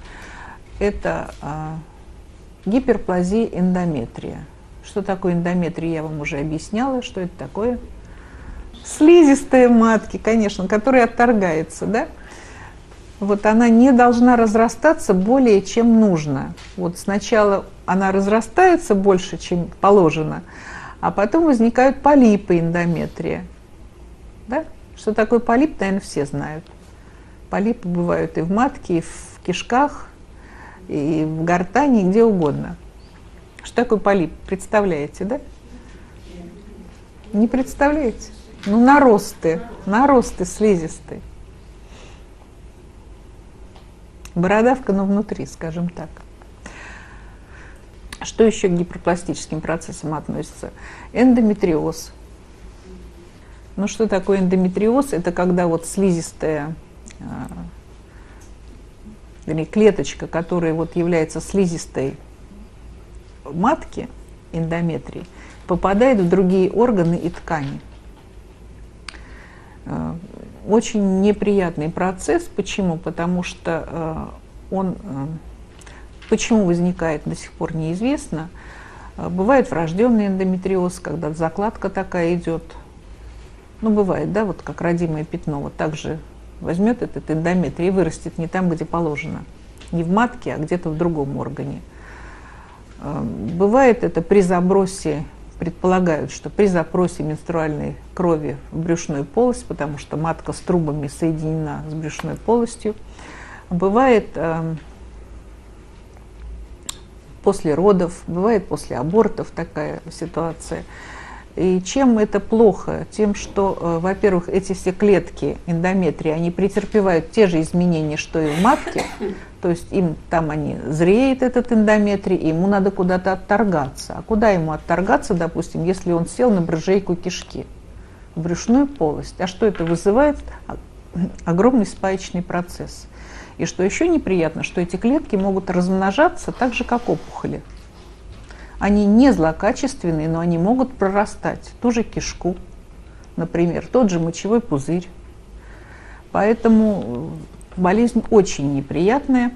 Это а, гиперплазия эндометрия. Что такое эндометрия, я вам уже объясняла, что это такое. Слизистая матки, конечно, которая отторгается, да? Вот она не должна разрастаться более, чем нужно. Вот сначала она разрастается больше, чем положено, а потом возникают полипы эндометрия. Да? Что такое полип, наверное, все знают. Полипы бывают и в матке, и в кишках, и в гортани, и где угодно. Что такое полип? Представляете, да? Не представляете? Ну, наросты, наросты слизистые. Бородавка, но внутри, скажем так. Что еще к гиперпластическим процессам относится? Эндометриоз – ну что такое эндометриоз? Это когда вот слизистая а, клеточка, которая вот является слизистой матки, эндометрии, попадает в другие органы и ткани. А, очень неприятный процесс. Почему? Потому что а, он, почему возникает, до сих пор неизвестно. Бывает врожденный эндометриоз, когда закладка такая идет ну, бывает, да, вот как родимое пятно, вот так же возьмет этот эндометрий и вырастет не там, где положено. Не в матке, а где-то в другом органе. Эм, бывает это при забросе, предполагают, что при запросе менструальной крови в брюшную полость, потому что матка с трубами соединена с брюшной полостью. Бывает э, после родов, бывает после абортов такая ситуация. И чем это плохо? Тем, что, э, во-первых, эти все клетки эндометрии, они претерпевают те же изменения, что и в матке, то есть им там они зреет этот эндометрий, и ему надо куда-то отторгаться. А куда ему отторгаться, допустим, если он сел на брыжейку кишки, в брюшную полость? А что это вызывает? А, огромный спаечный процесс. И что еще неприятно, что эти клетки могут размножаться так же, как опухоли. Они не злокачественные, но они могут прорастать. Ту же кишку, например, тот же мочевой пузырь. Поэтому э, болезнь очень неприятная.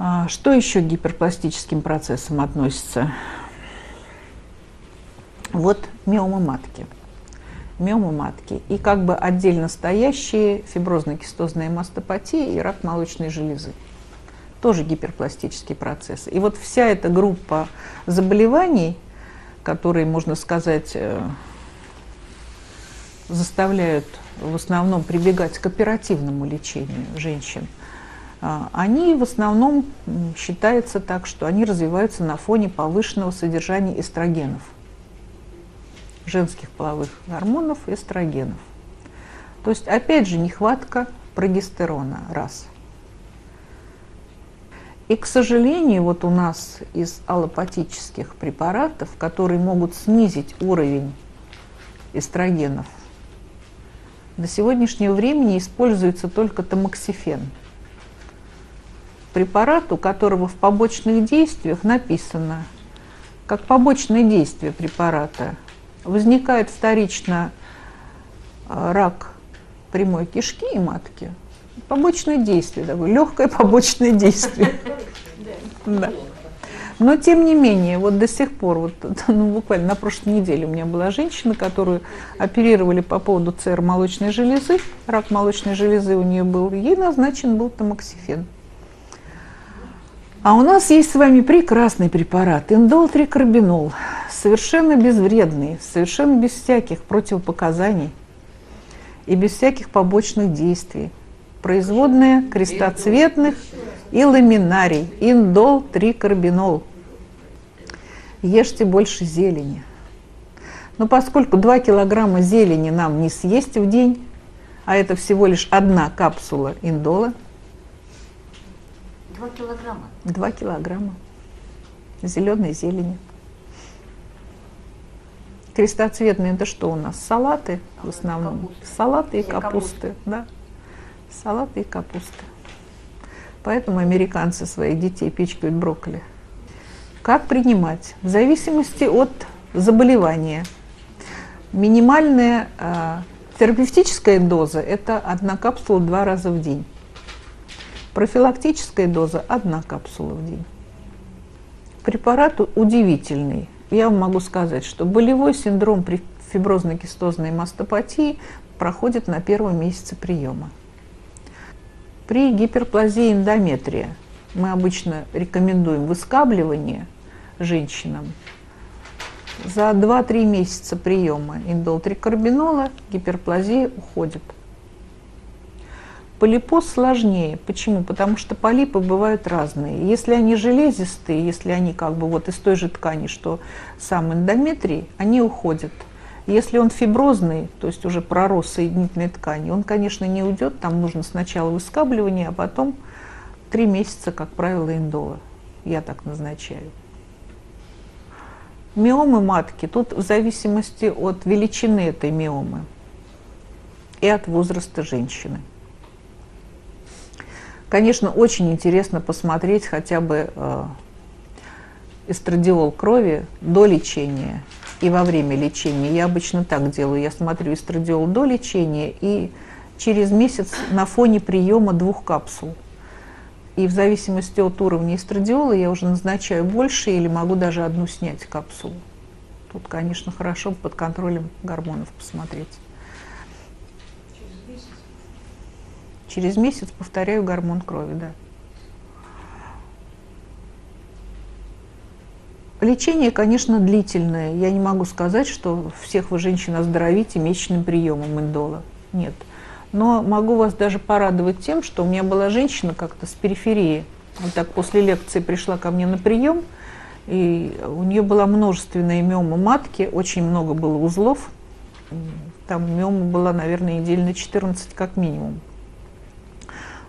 А, что еще к гиперпластическим процессам относится? Вот миома матки. Миома матки. И как бы отдельно стоящие фиброзно-кистозная мастопатия и рак молочной железы тоже гиперпластический процесс. И вот вся эта группа заболеваний, которые, можно сказать, э, заставляют в основном прибегать к оперативному лечению женщин, а, они в основном считается так, что они развиваются на фоне повышенного содержания эстрогенов, женских половых гормонов, эстрогенов. То есть, опять же, нехватка прогестерона, раз – И, к сожалению, вот у нас из аллопатических препаратов, которые могут снизить уровень эстрогенов, до сегодняшнего времени используется только тамоксифен. Препарат, у которого в побочных действиях написано, как побочное действие препарата, возникает вторично а, рак прямой кишки и матки. Побочное действие, такое легкое побочное действие. Да. Но тем не менее, вот до сих пор, вот, ну, буквально на прошлой неделе у меня была женщина, которую оперировали по поводу ЦР молочной железы, рак молочной железы у нее был, ей назначен был тамоксифен. А у нас есть с вами прекрасный препарат, индолтрикарбинол, совершенно безвредный, совершенно без всяких противопоказаний и без всяких побочных действий. Производные крестоцветных и ламинарий, индол-трикарбинол. Ешьте больше зелени. Но поскольку 2 килограмма зелени нам не съесть в день, а это всего лишь одна капсула индола. 2 килограмма? 2 килограмма зеленой зелени. Крестоцветные это что у нас? Салаты в основном. Капуста. Салаты и капусты, капусты. да. Салаты и капусты. Поэтому американцы своих детей пичкают брокколи. Как принимать? В зависимости от заболевания. Минимальная э, терапевтическая доза – это одна капсула два раза в день. Профилактическая доза – одна капсула в день. Препарат удивительный. Я вам могу сказать, что болевой синдром при фиброзно-кистозной мастопатии проходит на первом месяце приема. При гиперплазии эндометрия мы обычно рекомендуем выскабливание женщинам. За 2-3 месяца приема индолтрикарбинола гиперплазия уходит. Полипоз сложнее. Почему? Потому что полипы бывают разные. Если они железистые, если они как бы вот из той же ткани, что сам эндометрий, они уходят. Если он фиброзный, то есть уже пророс соединительной ткани, он, конечно, не уйдет, там нужно сначала выскабливание, а потом три месяца, как правило, индола. Я так назначаю. Миомы матки, тут в зависимости от величины этой миомы и от возраста женщины. Конечно, очень интересно посмотреть хотя бы э, эстрадиол крови до лечения и во время лечения. Я обычно так делаю. Я смотрю эстрадиол до лечения и через месяц на фоне приема двух капсул. И в зависимости от уровня эстрадиола я уже назначаю больше или могу даже одну снять капсулу. Тут, конечно, хорошо под контролем гормонов посмотреть. Через месяц? Повторяю гормон крови, да. Лечение, конечно, длительное. Я не могу сказать, что всех вы женщин оздоровите месячным приемом индола. Нет. Но могу вас даже порадовать тем, что у меня была женщина как-то с периферии. Вот так после лекции пришла ко мне на прием, и у нее была множественная миома матки, очень много было узлов. Там миома была, наверное, недель на 14 как минимум.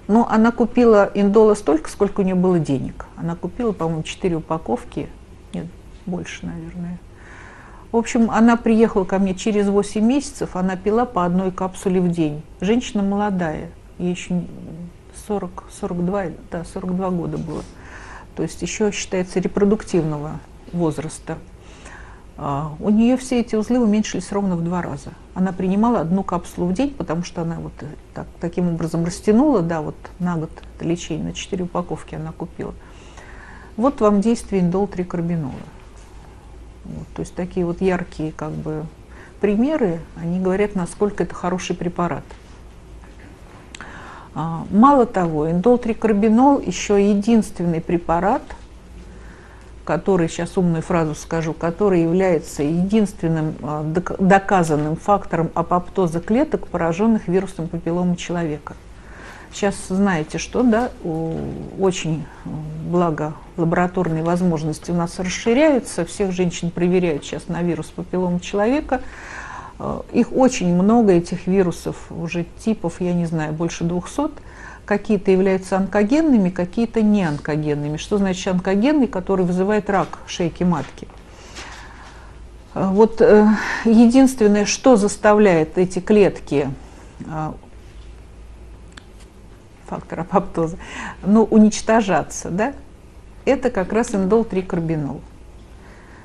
Но она купила индола столько, сколько у нее было денег. Она купила, по-моему, 4 упаковки, больше, наверное. В общем, она приехала ко мне через 8 месяцев, она пила по одной капсуле в день. Женщина молодая, ей еще 40, 42, да, 42 года было. То есть еще считается репродуктивного возраста. А, у нее все эти узлы уменьшились ровно в два раза. Она принимала одну капсулу в день, потому что она вот так, таким образом растянула, да, вот на год это лечение, на 4 упаковки она купила. Вот вам действие индол-трикарбинола. Вот, то есть такие вот яркие как бы примеры, они говорят, насколько это хороший препарат. А, мало того, индолтрикарбинол еще единственный препарат, который, сейчас умную фразу скажу, который является единственным а, доказанным фактором апоптоза клеток, пораженных вирусом папиллома человека. Сейчас знаете, что да, очень благо лабораторные возможности у нас расширяются, всех женщин проверяют сейчас на вирус папиллома человека. Э, их очень много, этих вирусов, уже типов, я не знаю, больше 200. какие-то являются онкогенными, какие-то не онкогенными. Что значит онкогенный, который вызывает рак шейки матки? Вот э, единственное, что заставляет эти клетки э, фактор апоптоза, ну, уничтожаться, да, это как раз индол-трикарбинол.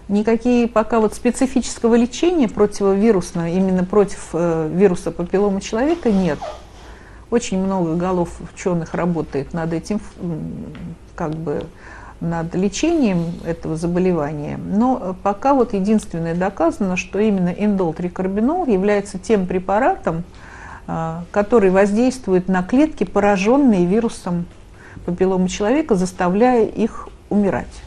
Никакие пока вот специфического лечения противовирусного, именно против э, вируса папиллома человека нет. Очень много голов ученых работает над этим, как бы, над лечением этого заболевания, но пока вот единственное доказано, что именно индол-трикарбинол является тем препаратом, который воздействует на клетки, пораженные вирусом папиллома человека, заставляя их умирать.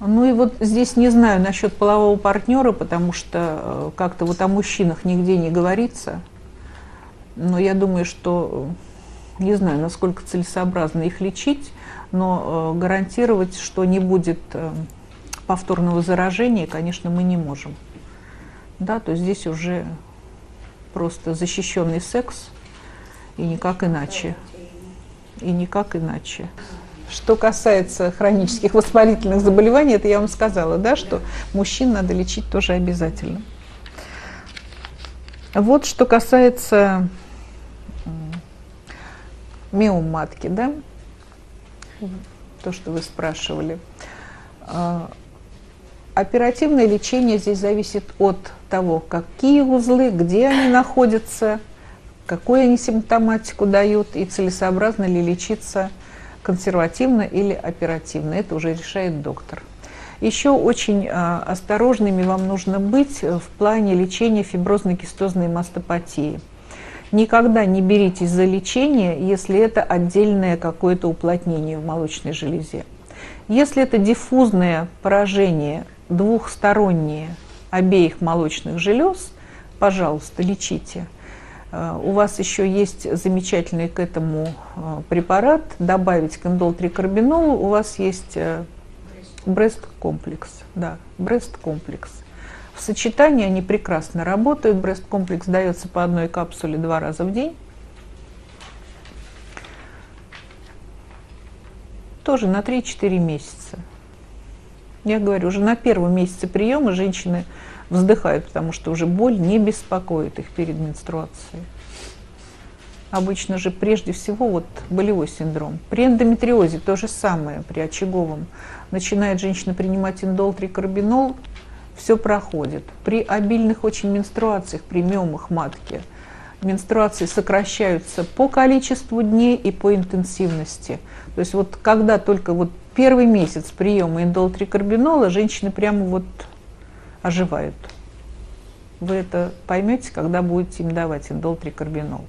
Ну и вот здесь не знаю насчет полового партнера, потому что э, как-то вот о мужчинах нигде не говорится. Но я думаю, что не знаю, насколько целесообразно их лечить, но э, гарантировать, что не будет э, повторного заражения, конечно, мы не можем. Да, то здесь уже просто защищенный секс и никак иначе. И никак иначе. Что касается хронических воспалительных заболеваний, это я вам сказала, да, что мужчин надо лечить тоже обязательно. Вот что касается миом матки, да, то, что вы спрашивали. Оперативное лечение здесь зависит от того, какие узлы, где они находятся, какую они симптоматику дают и целесообразно ли лечиться консервативно или оперативно. Это уже решает доктор. Еще очень а, осторожными вам нужно быть в плане лечения фиброзной кистозной мастопатии. Никогда не беритесь за лечение, если это отдельное какое-то уплотнение в молочной железе. Если это диффузное поражение двухсторонние обеих молочных желез, пожалуйста, лечите. Э, у вас еще есть замечательный к этому э, препарат, добавить к индолтрикарбинолу, у вас есть брест-комплекс. Да, брест-комплекс. В сочетании они прекрасно работают. Брест-комплекс дается по одной капсуле два раза в день. Тоже на 3-4 месяца. Я говорю, уже на первом месяце приема женщины вздыхают, потому что уже боль не беспокоит их перед менструацией. Обычно же прежде всего вот болевой синдром. При эндометриозе то же самое, при очаговом. Начинает женщина принимать индол-трикарбинол, все проходит. При обильных очень менструациях, при миомах матки, менструации сокращаются по количеству дней и по интенсивности. То есть вот когда только вот первый месяц приема индолтрикарбинола женщины прямо вот оживают. Вы это поймете, когда будете им давать индолтрикарбинол.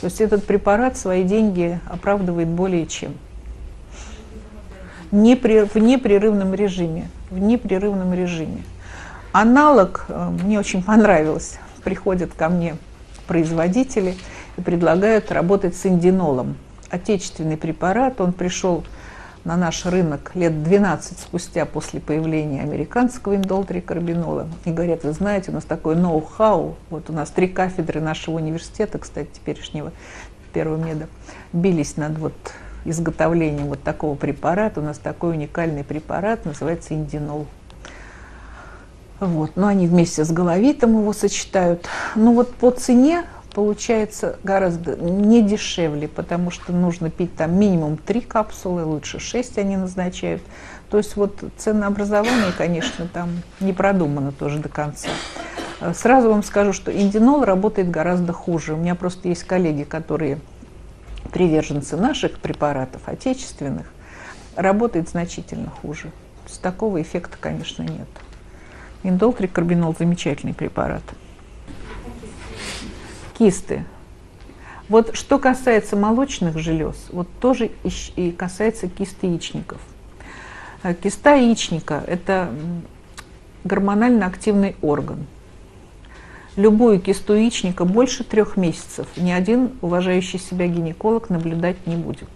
То есть этот препарат свои деньги оправдывает более чем. В непрерывном режиме. В непрерывном режиме. Аналог э, мне очень понравилось. Приходят ко мне производители и предлагают работать с индинолом. Отечественный препарат, он пришел на наш рынок лет 12 спустя после появления американского индолтрикарбинола. И говорят, вы знаете, у нас такой ноу-хау, вот у нас три кафедры нашего университета, кстати, теперешнего первого меда, бились над вот изготовлением вот такого препарата. У нас такой уникальный препарат, называется индинол. Вот. Но они вместе с головитом его сочетают. Ну вот по цене получается гораздо не дешевле, потому что нужно пить там минимум 3 капсулы, лучше 6 они назначают. То есть вот ценообразование, конечно, там не продумано тоже до конца. Сразу вам скажу, что индинол работает гораздо хуже. У меня просто есть коллеги, которые приверженцы наших препаратов, отечественных, работает значительно хуже. Есть такого эффекта, конечно, нет. Индол трикарбинол замечательный препарат кисты. Вот что касается молочных желез, вот тоже и касается кисты яичников. Э, киста яичника – это гормонально активный орган. Любую кисту яичника больше трех месяцев ни один уважающий себя гинеколог наблюдать не будет.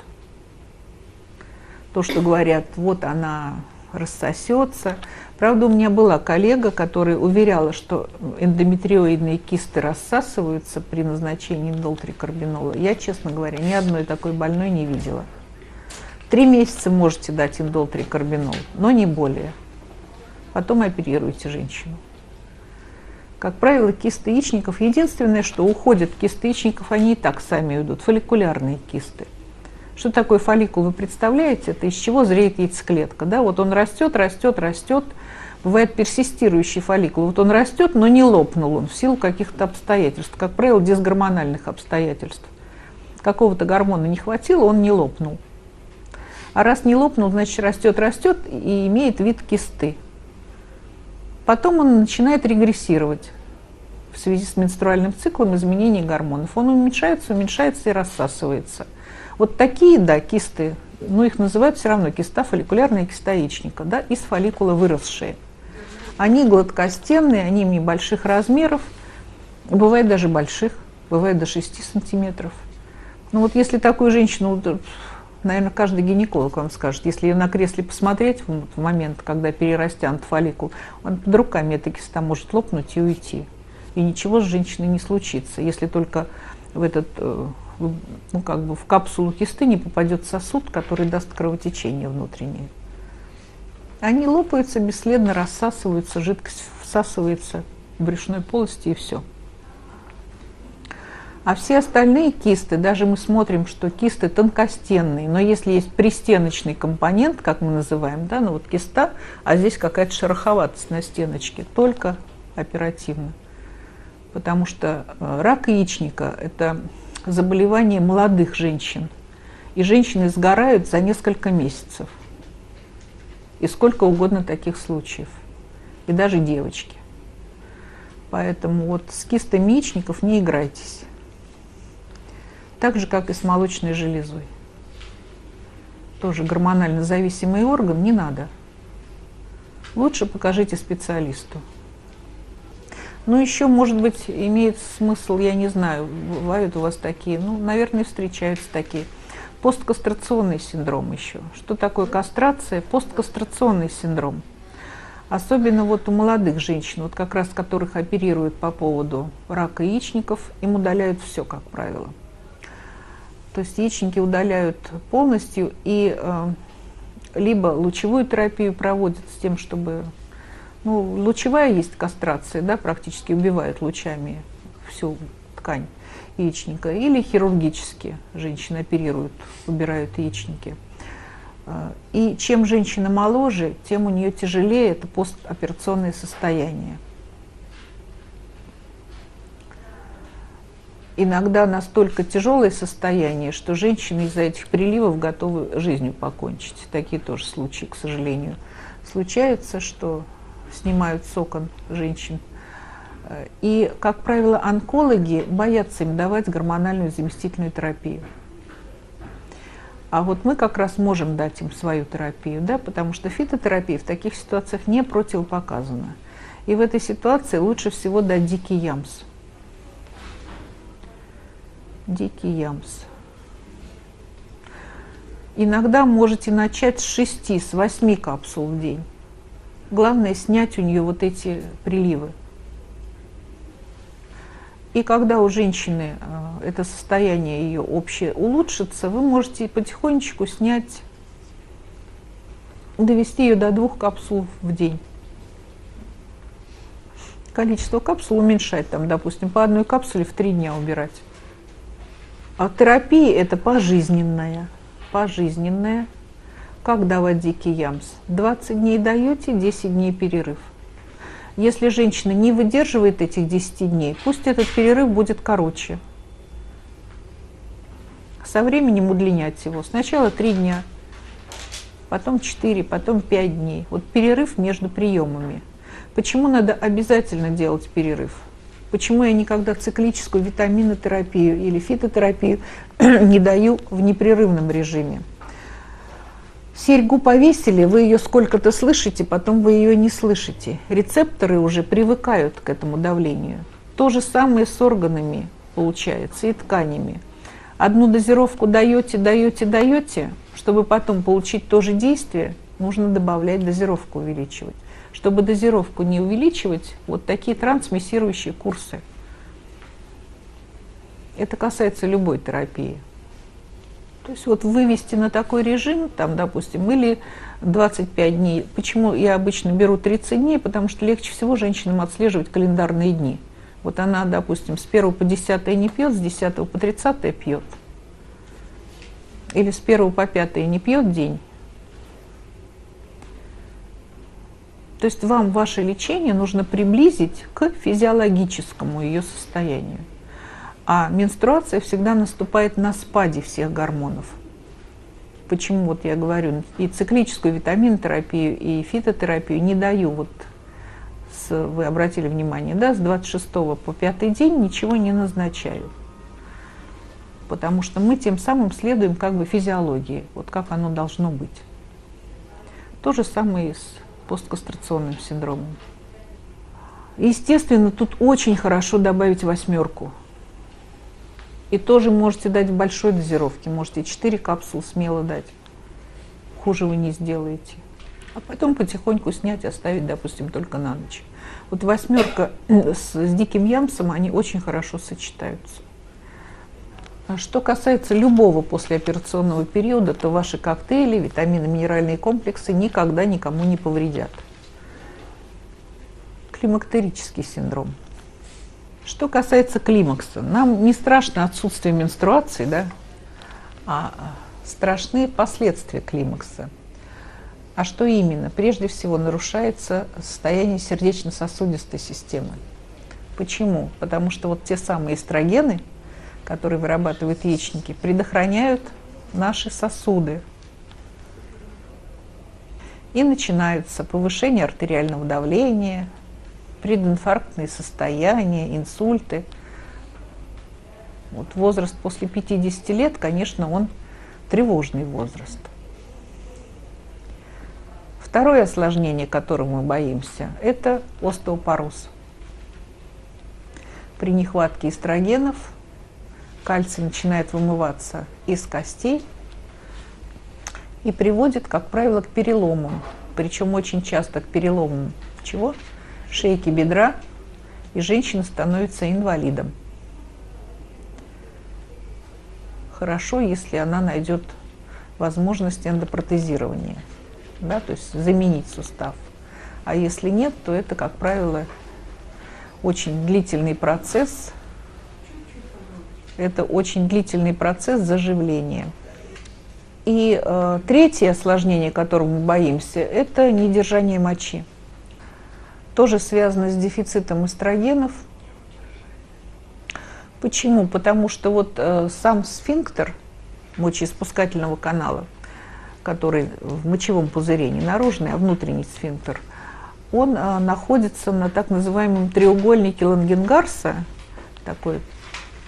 То, что говорят, вот она рассосется. Правда, у меня была коллега, которая уверяла, что эндометриоидные кисты рассасываются при назначении индолтрикарбинола. Я, честно говоря, ни одной такой больной не видела. Три месяца можете дать индолтрикарбинол, но не более. Потом оперируйте женщину. Как правило, кисты яичников, единственное, что уходят кисты яичников, они и так сами уйдут, фолликулярные кисты. Что такое фолликул, вы представляете? Это из чего зреет яйцеклетка. Да? Вот он растет, растет, растет, Бывает персистирующий фолликул. Вот он растет, но не лопнул он в силу каких-то обстоятельств, как правило, дисгормональных обстоятельств. Какого-то гормона не хватило, он не лопнул. А раз не лопнул, значит растет, растет и имеет вид кисты. Потом он начинает регрессировать в связи с менструальным циклом изменения гормонов. Он уменьшается, уменьшается и рассасывается. Вот такие, да, кисты, ну их называют все равно киста, фолликулярная киста яичника, да, из фолликула выросшие. Они гладкостенные, они небольших размеров, бывает даже больших, бывает до 6 сантиметров. Ну вот если такую женщину, наверное, каждый гинеколог вам скажет, если ее на кресле посмотреть в, момент, когда перерастянут фолликул, он под руками эта киста может лопнуть и уйти. И ничего с женщиной не случится, если только в этот, э, ну как бы в капсулу кисты не попадет сосуд, который даст кровотечение внутреннее. Они лопаются, бесследно рассасываются, жидкость всасывается в брюшной полости и все. А все остальные кисты, даже мы смотрим, что кисты тонкостенные, но если есть пристеночный компонент, как мы называем, да, ну вот киста, а здесь какая-то шероховатость на стеночке, только оперативно. Потому что э, рак яичника – это заболевание молодых женщин. И женщины сгорают за несколько месяцев – и сколько угодно таких случаев. И даже девочки. Поэтому вот с кистами яичников не играйтесь. Так же, как и с молочной железой. Тоже гормонально зависимый орган, не надо. Лучше покажите специалисту. Ну, еще, может быть, имеет смысл, я не знаю, бывают у вас такие, ну, наверное, встречаются такие – посткастрационный синдром еще. Что такое кастрация? Посткастрационный синдром. Особенно вот у молодых женщин, вот как раз которых оперируют по поводу рака яичников, им удаляют все, как правило. То есть яичники удаляют полностью, и э, либо лучевую терапию проводят с тем, чтобы... Ну, лучевая есть кастрация, да, практически убивают лучами всю ткань яичника, или хирургически женщины оперируют, убирают яичники. А, и чем женщина моложе, тем у нее тяжелее это постоперационное состояние. Иногда настолько тяжелое состояние, что женщины из-за этих приливов готовы жизнью покончить. Такие тоже случаи, к сожалению, случаются, что снимают с женщин и, как правило, онкологи боятся им давать гормональную заместительную терапию. А вот мы как раз можем дать им свою терапию, да, потому что фитотерапия в таких ситуациях не противопоказана. И в этой ситуации лучше всего дать дикий ямс. Дикий ямс. Иногда можете начать с 6, с 8 капсул в день. Главное снять у нее вот эти приливы. И когда у женщины э, это состояние ее общее улучшится, вы можете потихонечку снять, довести ее до двух капсул в день. Количество капсул уменьшать, там, допустим, по одной капсуле в три дня убирать. А терапия это пожизненная. Пожизненная. Как давать дикий ямс? 20 дней даете, 10 дней перерыв. Если женщина не выдерживает этих 10 дней, пусть этот перерыв будет короче. Со временем удлинять его. Сначала 3 дня, потом 4, потом 5 дней. Вот перерыв между приемами. Почему надо обязательно делать перерыв? Почему я никогда циклическую витаминотерапию или фитотерапию не даю в непрерывном режиме? Серьгу повесили, вы ее сколько-то слышите, потом вы ее не слышите. Рецепторы уже привыкают к этому давлению. То же самое с органами получается и тканями. Одну дозировку даете, даете, даете, чтобы потом получить то же действие, нужно добавлять, дозировку увеличивать. Чтобы дозировку не увеличивать, вот такие трансмиссирующие курсы. Это касается любой терапии. То есть вот вывести на такой режим, там, допустим, или 25 дней. Почему я обычно беру 30 дней? Потому что легче всего женщинам отслеживать календарные дни. Вот она, допустим, с 1 по 10 не пьет, с 10 по 30 пьет. Или с 1 по 5 не пьет день. То есть вам ваше лечение нужно приблизить к физиологическому ее состоянию. А менструация всегда наступает на спаде всех гормонов. Почему вот я говорю, и циклическую витаминотерапию, и фитотерапию не даю. Вот с, вы обратили внимание, да, с 26 по 5 день ничего не назначаю. Потому что мы тем самым следуем как бы физиологии, вот как оно должно быть. То же самое и с посткастрационным синдромом. Естественно, тут очень хорошо добавить восьмерку – и тоже можете дать в большой дозировке, можете 4 капсулы смело дать. Хуже вы не сделаете. А потом потихоньку снять, оставить, допустим, только на ночь. Вот восьмерка с, с диким ямсом, они очень хорошо сочетаются. А что касается любого послеоперационного периода, то ваши коктейли, витамины, минеральные комплексы никогда никому не повредят. Климактерический синдром. Что касается климакса, нам не страшно отсутствие менструации, да, а страшны последствия климакса. А что именно? Прежде всего нарушается состояние сердечно-сосудистой системы. Почему? Потому что вот те самые эстрогены, которые вырабатывают яичники, предохраняют наши сосуды. И начинается повышение артериального давления, прединфарктные состояния, инсульты. Вот возраст после 50 лет, конечно, он тревожный возраст. Второе осложнение, которого мы боимся, это остеопороз. При нехватке эстрогенов кальций начинает вымываться из костей и приводит, как правило, к переломам. Причем очень часто к переломам чего? Шейки бедра, и женщина становится инвалидом. Хорошо, если она найдет возможность эндопротезирования, да, то есть заменить сустав. А если нет, то это, как правило, очень длительный процесс. Это очень длительный процесс заживления. И э, третье осложнение, которого мы боимся, это недержание мочи тоже связано с дефицитом эстрогенов. Почему? Потому что вот э, сам сфинктер мочеиспускательного канала, который в мочевом пузыре, не наружный, а внутренний сфинктер, он э, находится на так называемом треугольнике Лангенгарса, такой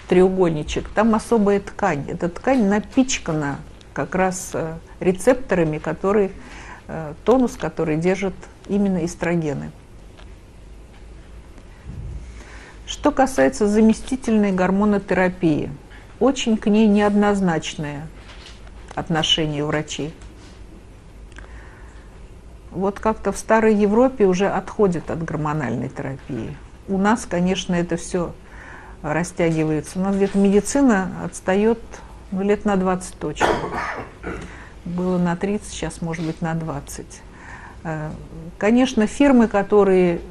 треугольничек, там особая ткань. Эта ткань напичкана как раз э, рецепторами, которые, э, тонус, который держит именно эстрогены. Что касается заместительной гормонотерапии, очень к ней неоднозначное отношение врачей. Вот как-то в старой Европе уже отходят от гормональной терапии. У нас, конечно, это все растягивается. У нас где-то медицина отстает ну, лет на 20 точно. Было на 30, сейчас может быть на 20. Э, конечно, фирмы, которые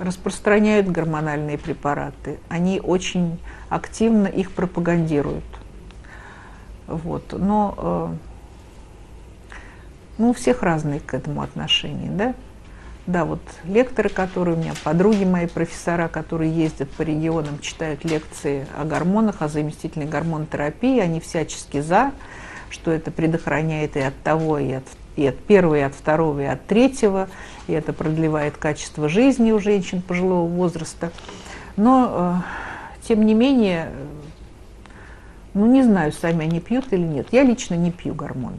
распространяют гормональные препараты, они очень активно их пропагандируют. Вот. Но э, ну, у всех разные к этому отношения, да? Да, вот лекторы, которые у меня, подруги мои, профессора, которые ездят по регионам, читают лекции о гормонах, о заместительной гормонотерапии, они всячески за, что это предохраняет и от того, и от и от первого, и от второго, и от третьего, и это продлевает качество жизни у женщин пожилого возраста. Но, э, тем не менее, ну не знаю, сами они пьют или нет. Я лично не пью гормоны.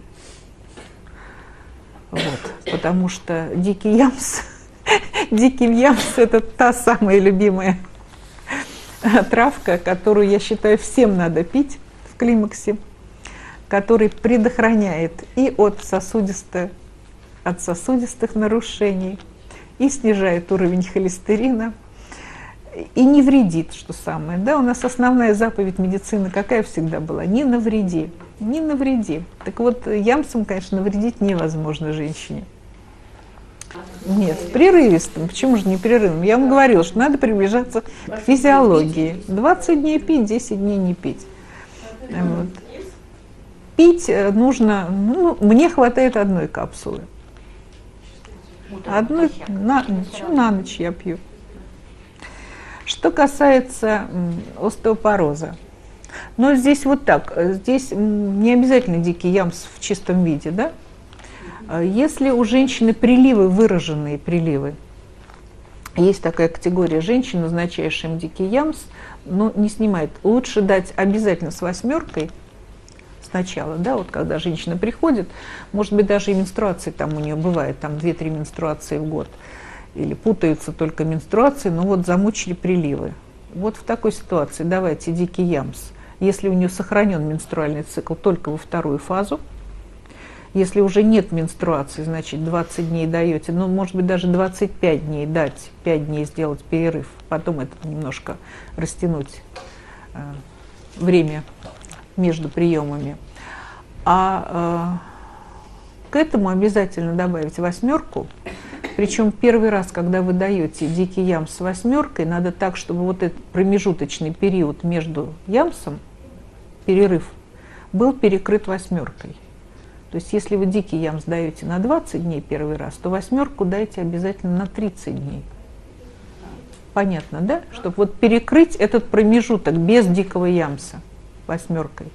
Вот, потому что дикий ямс, дикий ямс – это та самая любимая травка, которую, я считаю, всем надо пить в климаксе который предохраняет и от сосудисто от сосудистых нарушений и снижает уровень холестерина и не вредит, что самое. Да, у нас основная заповедь медицины какая всегда была? Не навреди, не навреди. Так вот, ямсом, конечно, навредить невозможно женщине. Нет, прерывистым. Почему же не прерывным? Я вам говорила, что надо приближаться к физиологии. 20 дней пить, 10 дней не пить. Вот. Пить э, нужно, ну, мне хватает одной капсулы. Одной, на, на ночь я пью. Что касается остеопороза, но здесь вот так, здесь не обязательно дикий ямс в чистом виде, да? А если у женщины приливы, выраженные приливы, есть такая категория женщин, назначающая им дикий ямс, но не снимает. Лучше дать обязательно с восьмеркой сначала, да, вот когда женщина приходит, может быть, даже и менструации там у нее бывает, там 2-3 менструации в год, или путаются только менструации, но вот замучили приливы. Вот в такой ситуации давайте дикий ямс. Если у нее сохранен менструальный цикл только во вторую фазу, если уже нет менструации, значит 20 дней даете, ну, может быть, даже 25 дней дать, 5 дней сделать перерыв, потом это немножко растянуть э, время между приемами. А э, к этому обязательно добавить восьмерку. Причем первый раз, когда вы даете дикий ям с восьмеркой, надо так, чтобы вот этот промежуточный период между ямсом, перерыв, был перекрыт восьмеркой. То есть если вы дикий ям сдаете на 20 дней первый раз, то восьмерку дайте обязательно на 30 дней. Понятно, да? Чтобы вот перекрыть этот промежуток без дикого ямса восьмеркой.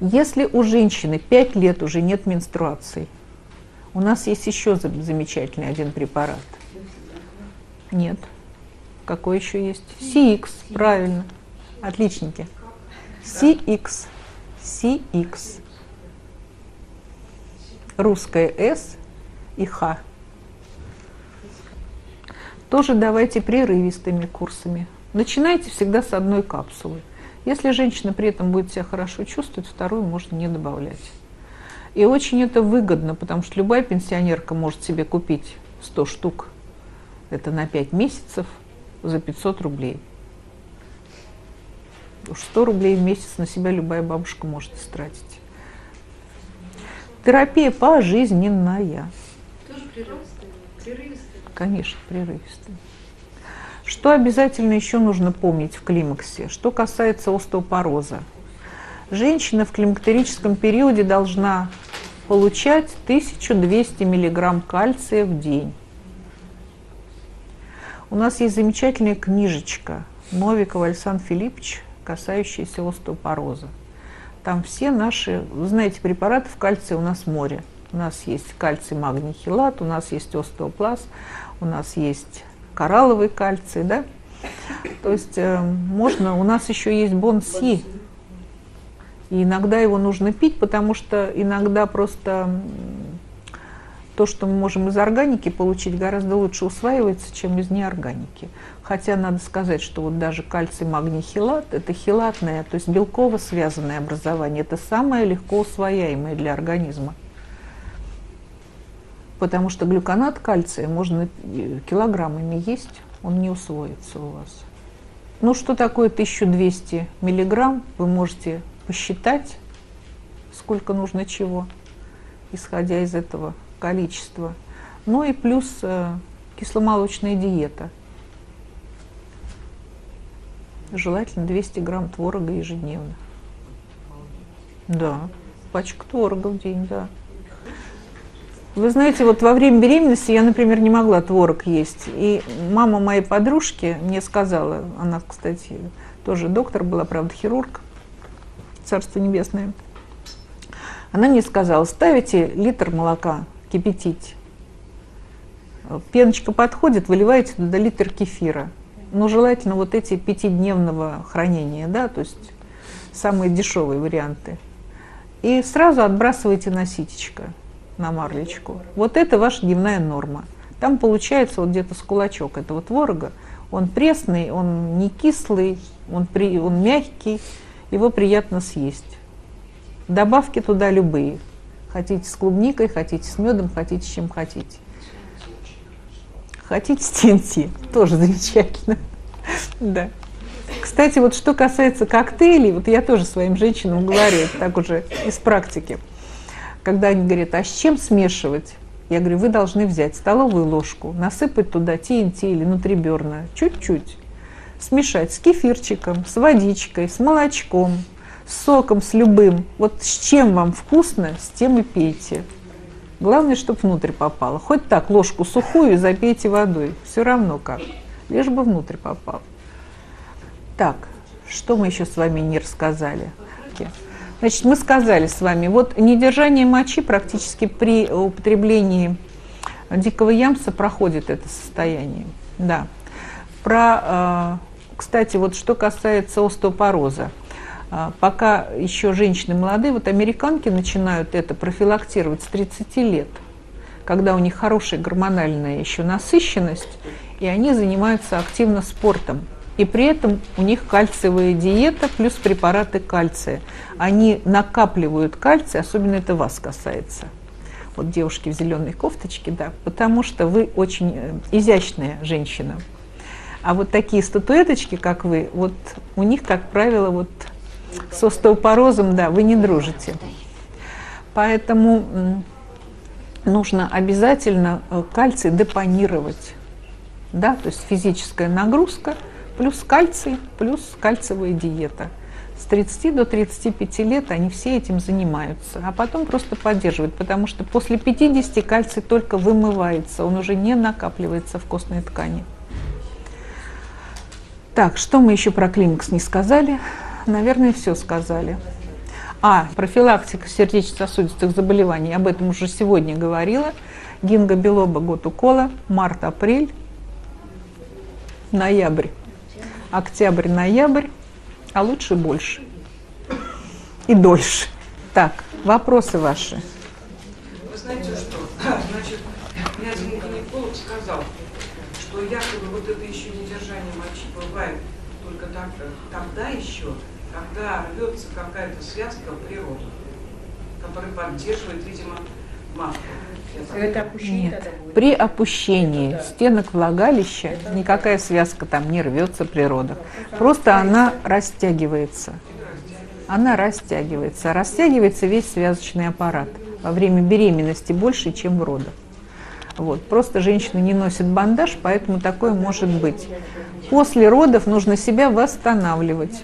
Если у женщины 5 лет уже нет менструаций, у нас есть еще замечательный один препарат. Нет. Какой еще есть? CX, правильно. Отличники. CX. CX. Русская S и Х. Тоже давайте прерывистыми курсами. Начинайте всегда с одной капсулы. Если женщина при этом будет себя хорошо чувствовать, вторую можно не добавлять. И очень это выгодно, потому что любая пенсионерка может себе купить 100 штук. Это на 5 месяцев за 500 рублей. Уж 100 рублей в месяц на себя любая бабушка может истратить. Терапия пожизненная. Тоже прерывистая? Конечно, прерывистая. Что обязательно еще нужно помнить в климаксе? Что касается остеопороза. Женщина в климактерическом периоде должна получать 1200 мг кальция в день. У нас есть замечательная книжечка Новикова Александр Филиппович касающиеся остеопороза. Там все наши, вы знаете, в кальции у нас море. У нас есть кальций, магний, хилат, у нас есть остеоплаз, у нас есть коралловый кальций, да? То есть э, можно, у нас еще есть бонси, и иногда его нужно пить, потому что иногда просто то, что мы можем из органики получить, гораздо лучше усваивается, чем из неорганики. Хотя надо сказать, что вот даже кальций, магний, хилат – это хилатное, то есть белково-связанное образование. Это самое легко усвояемое для организма. Потому что глюконат кальция можно э, килограммами есть, он не усвоится у вас. Ну, что такое 1200 миллиграмм, вы можете посчитать, сколько нужно чего, исходя из этого количества. Ну и плюс э, кисломолочная диета. Желательно 200 грамм творога ежедневно. Да, пачка творога в день, да. Вы знаете, вот во время беременности я, например, не могла творог есть. И мама моей подружки мне сказала, она, кстати, тоже доктор была, правда, хирург, царство небесное. Она мне сказала, ставите литр молока кипятить. Пеночка подходит, выливаете туда литр кефира. Но желательно вот эти пятидневного хранения, да, то есть самые дешевые варианты. И сразу отбрасывайте на ситечко, на марлечку. Вот это ваша дневная норма. Там получается вот где-то с кулачок этого творога. Он пресный, он не кислый, он, при, он мягкий, его приятно съесть. Добавки туда любые. Хотите с клубникой, хотите с медом, хотите с чем хотите. Хотите с TNT, тоже замечательно. Да. Кстати, вот что касается коктейлей, вот я тоже своим женщинам говорю, так уже из практики. Когда они говорят, а с чем смешивать? Я говорю, вы должны взять столовую ложку, насыпать туда TNT или нутриберна, чуть-чуть, смешать с кефирчиком, с водичкой, с молочком, с соком, с любым. Вот с чем вам вкусно, с тем и пейте. Главное, чтобы внутрь попало. Хоть так, ложку сухую запейте водой. Все равно как. Лишь бы внутрь попало. Так, что мы еще с вами не рассказали? Значит, мы сказали с вами, вот недержание мочи практически при употреблении дикого ямса проходит это состояние. Да. Про, э, кстати, вот что касается остеопороза. Э, пока еще женщины молодые, вот американки начинают это профилактировать с 30 лет, когда у них хорошая гормональная еще насыщенность, и они занимаются активно спортом. И при этом у них кальциевая диета плюс препараты кальция. Они накапливают кальций, особенно это вас касается. Вот девушки в зеленой кофточке, да, потому что вы очень э, изящная женщина. А вот такие статуэточки, как вы, вот у них, как правило, вот с остеопорозом, да, вы не дружите. Поэтому нужно обязательно э, кальций депонировать. Да, то есть физическая нагрузка – плюс кальций, плюс кальциевая диета. С 30 до 35 лет они все этим занимаются, а потом просто поддерживают, потому что после 50 кальций только вымывается, он уже не накапливается в костной ткани. Так, что мы еще про климакс не сказали? Наверное, все сказали. А, профилактика сердечно-сосудистых заболеваний, об этом уже сегодня говорила. Гингобилоба год укола, март-апрель, ноябрь октябрь-ноябрь, а лучше больше и дольше. Так, вопросы ваши. Вы знаете что? Значит, мне гинеколог сказал, что якобы вот это еще недержание мочи бывает только так, тогда еще, когда рвется какая-то связка природы, которая поддерживает, видимо, матку. Нет. При опущении стенок влагалища никакая связка там не рвется природа. Просто она растягивается. Она растягивается. Растягивается весь связочный аппарат во время беременности больше, чем в родах. Вот. Просто женщина не носит бандаж, поэтому такое может быть. После родов нужно себя восстанавливать.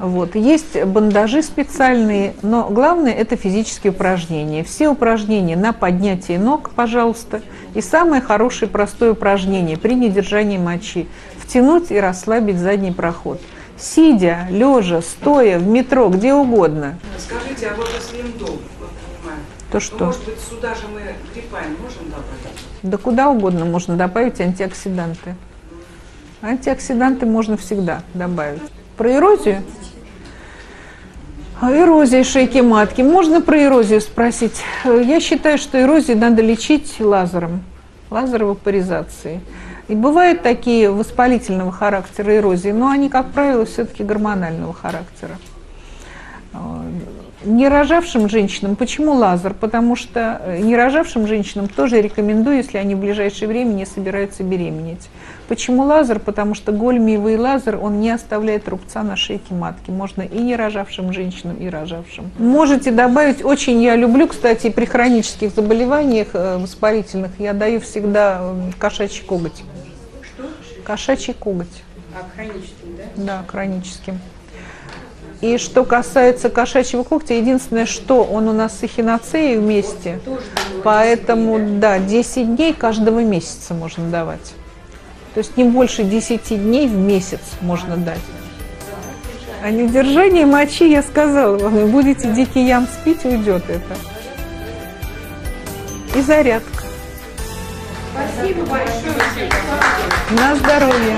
Вот. Есть бандажи специальные, но главное это физические упражнения. Все упражнения на поднятие ног, пожалуйста. И самое хорошее простое упражнение при недержании мочи. Втянуть и расслабить задний проход. Сидя, лежа, стоя, в метро, где угодно. Скажите, а вот если им дом, вот понимаю, то ну, что? Может быть, сюда же мы гриппайн можем добавить? Да куда угодно можно добавить антиоксиданты. Антиоксиданты можно всегда добавить. Про эрозию? А эрозия шейки матки. Можно про эрозию спросить? Я считаю, что эрозию надо лечить лазером, лазеровой паризацией. И бывают такие воспалительного характера эрозии, но они, как правило, все-таки гормонального характера не рожавшим женщинам, почему лазер? Потому что э, не рожавшим женщинам тоже рекомендую, если они в ближайшее время не собираются беременеть. Почему лазер? Потому что гольмиевый лазер, он не оставляет рубца на шейке матки. Можно и не рожавшим женщинам, и рожавшим. Можете добавить, очень я люблю, кстати, при хронических заболеваниях э, воспалительных, я даю всегда кошачий коготь. Что? Кошачий коготь. А хроническим, да? Да, хроническим. И что касается кошачьего когтя, единственное, что он у нас с эхиноцеей вместе, поэтому, да, 10 дней каждого месяца можно давать. То есть не больше 10 дней в месяц можно дать. А недержание мочи, я сказала вам, и будете дикий ям спить, уйдет это. И зарядка. Спасибо большое. На здоровье.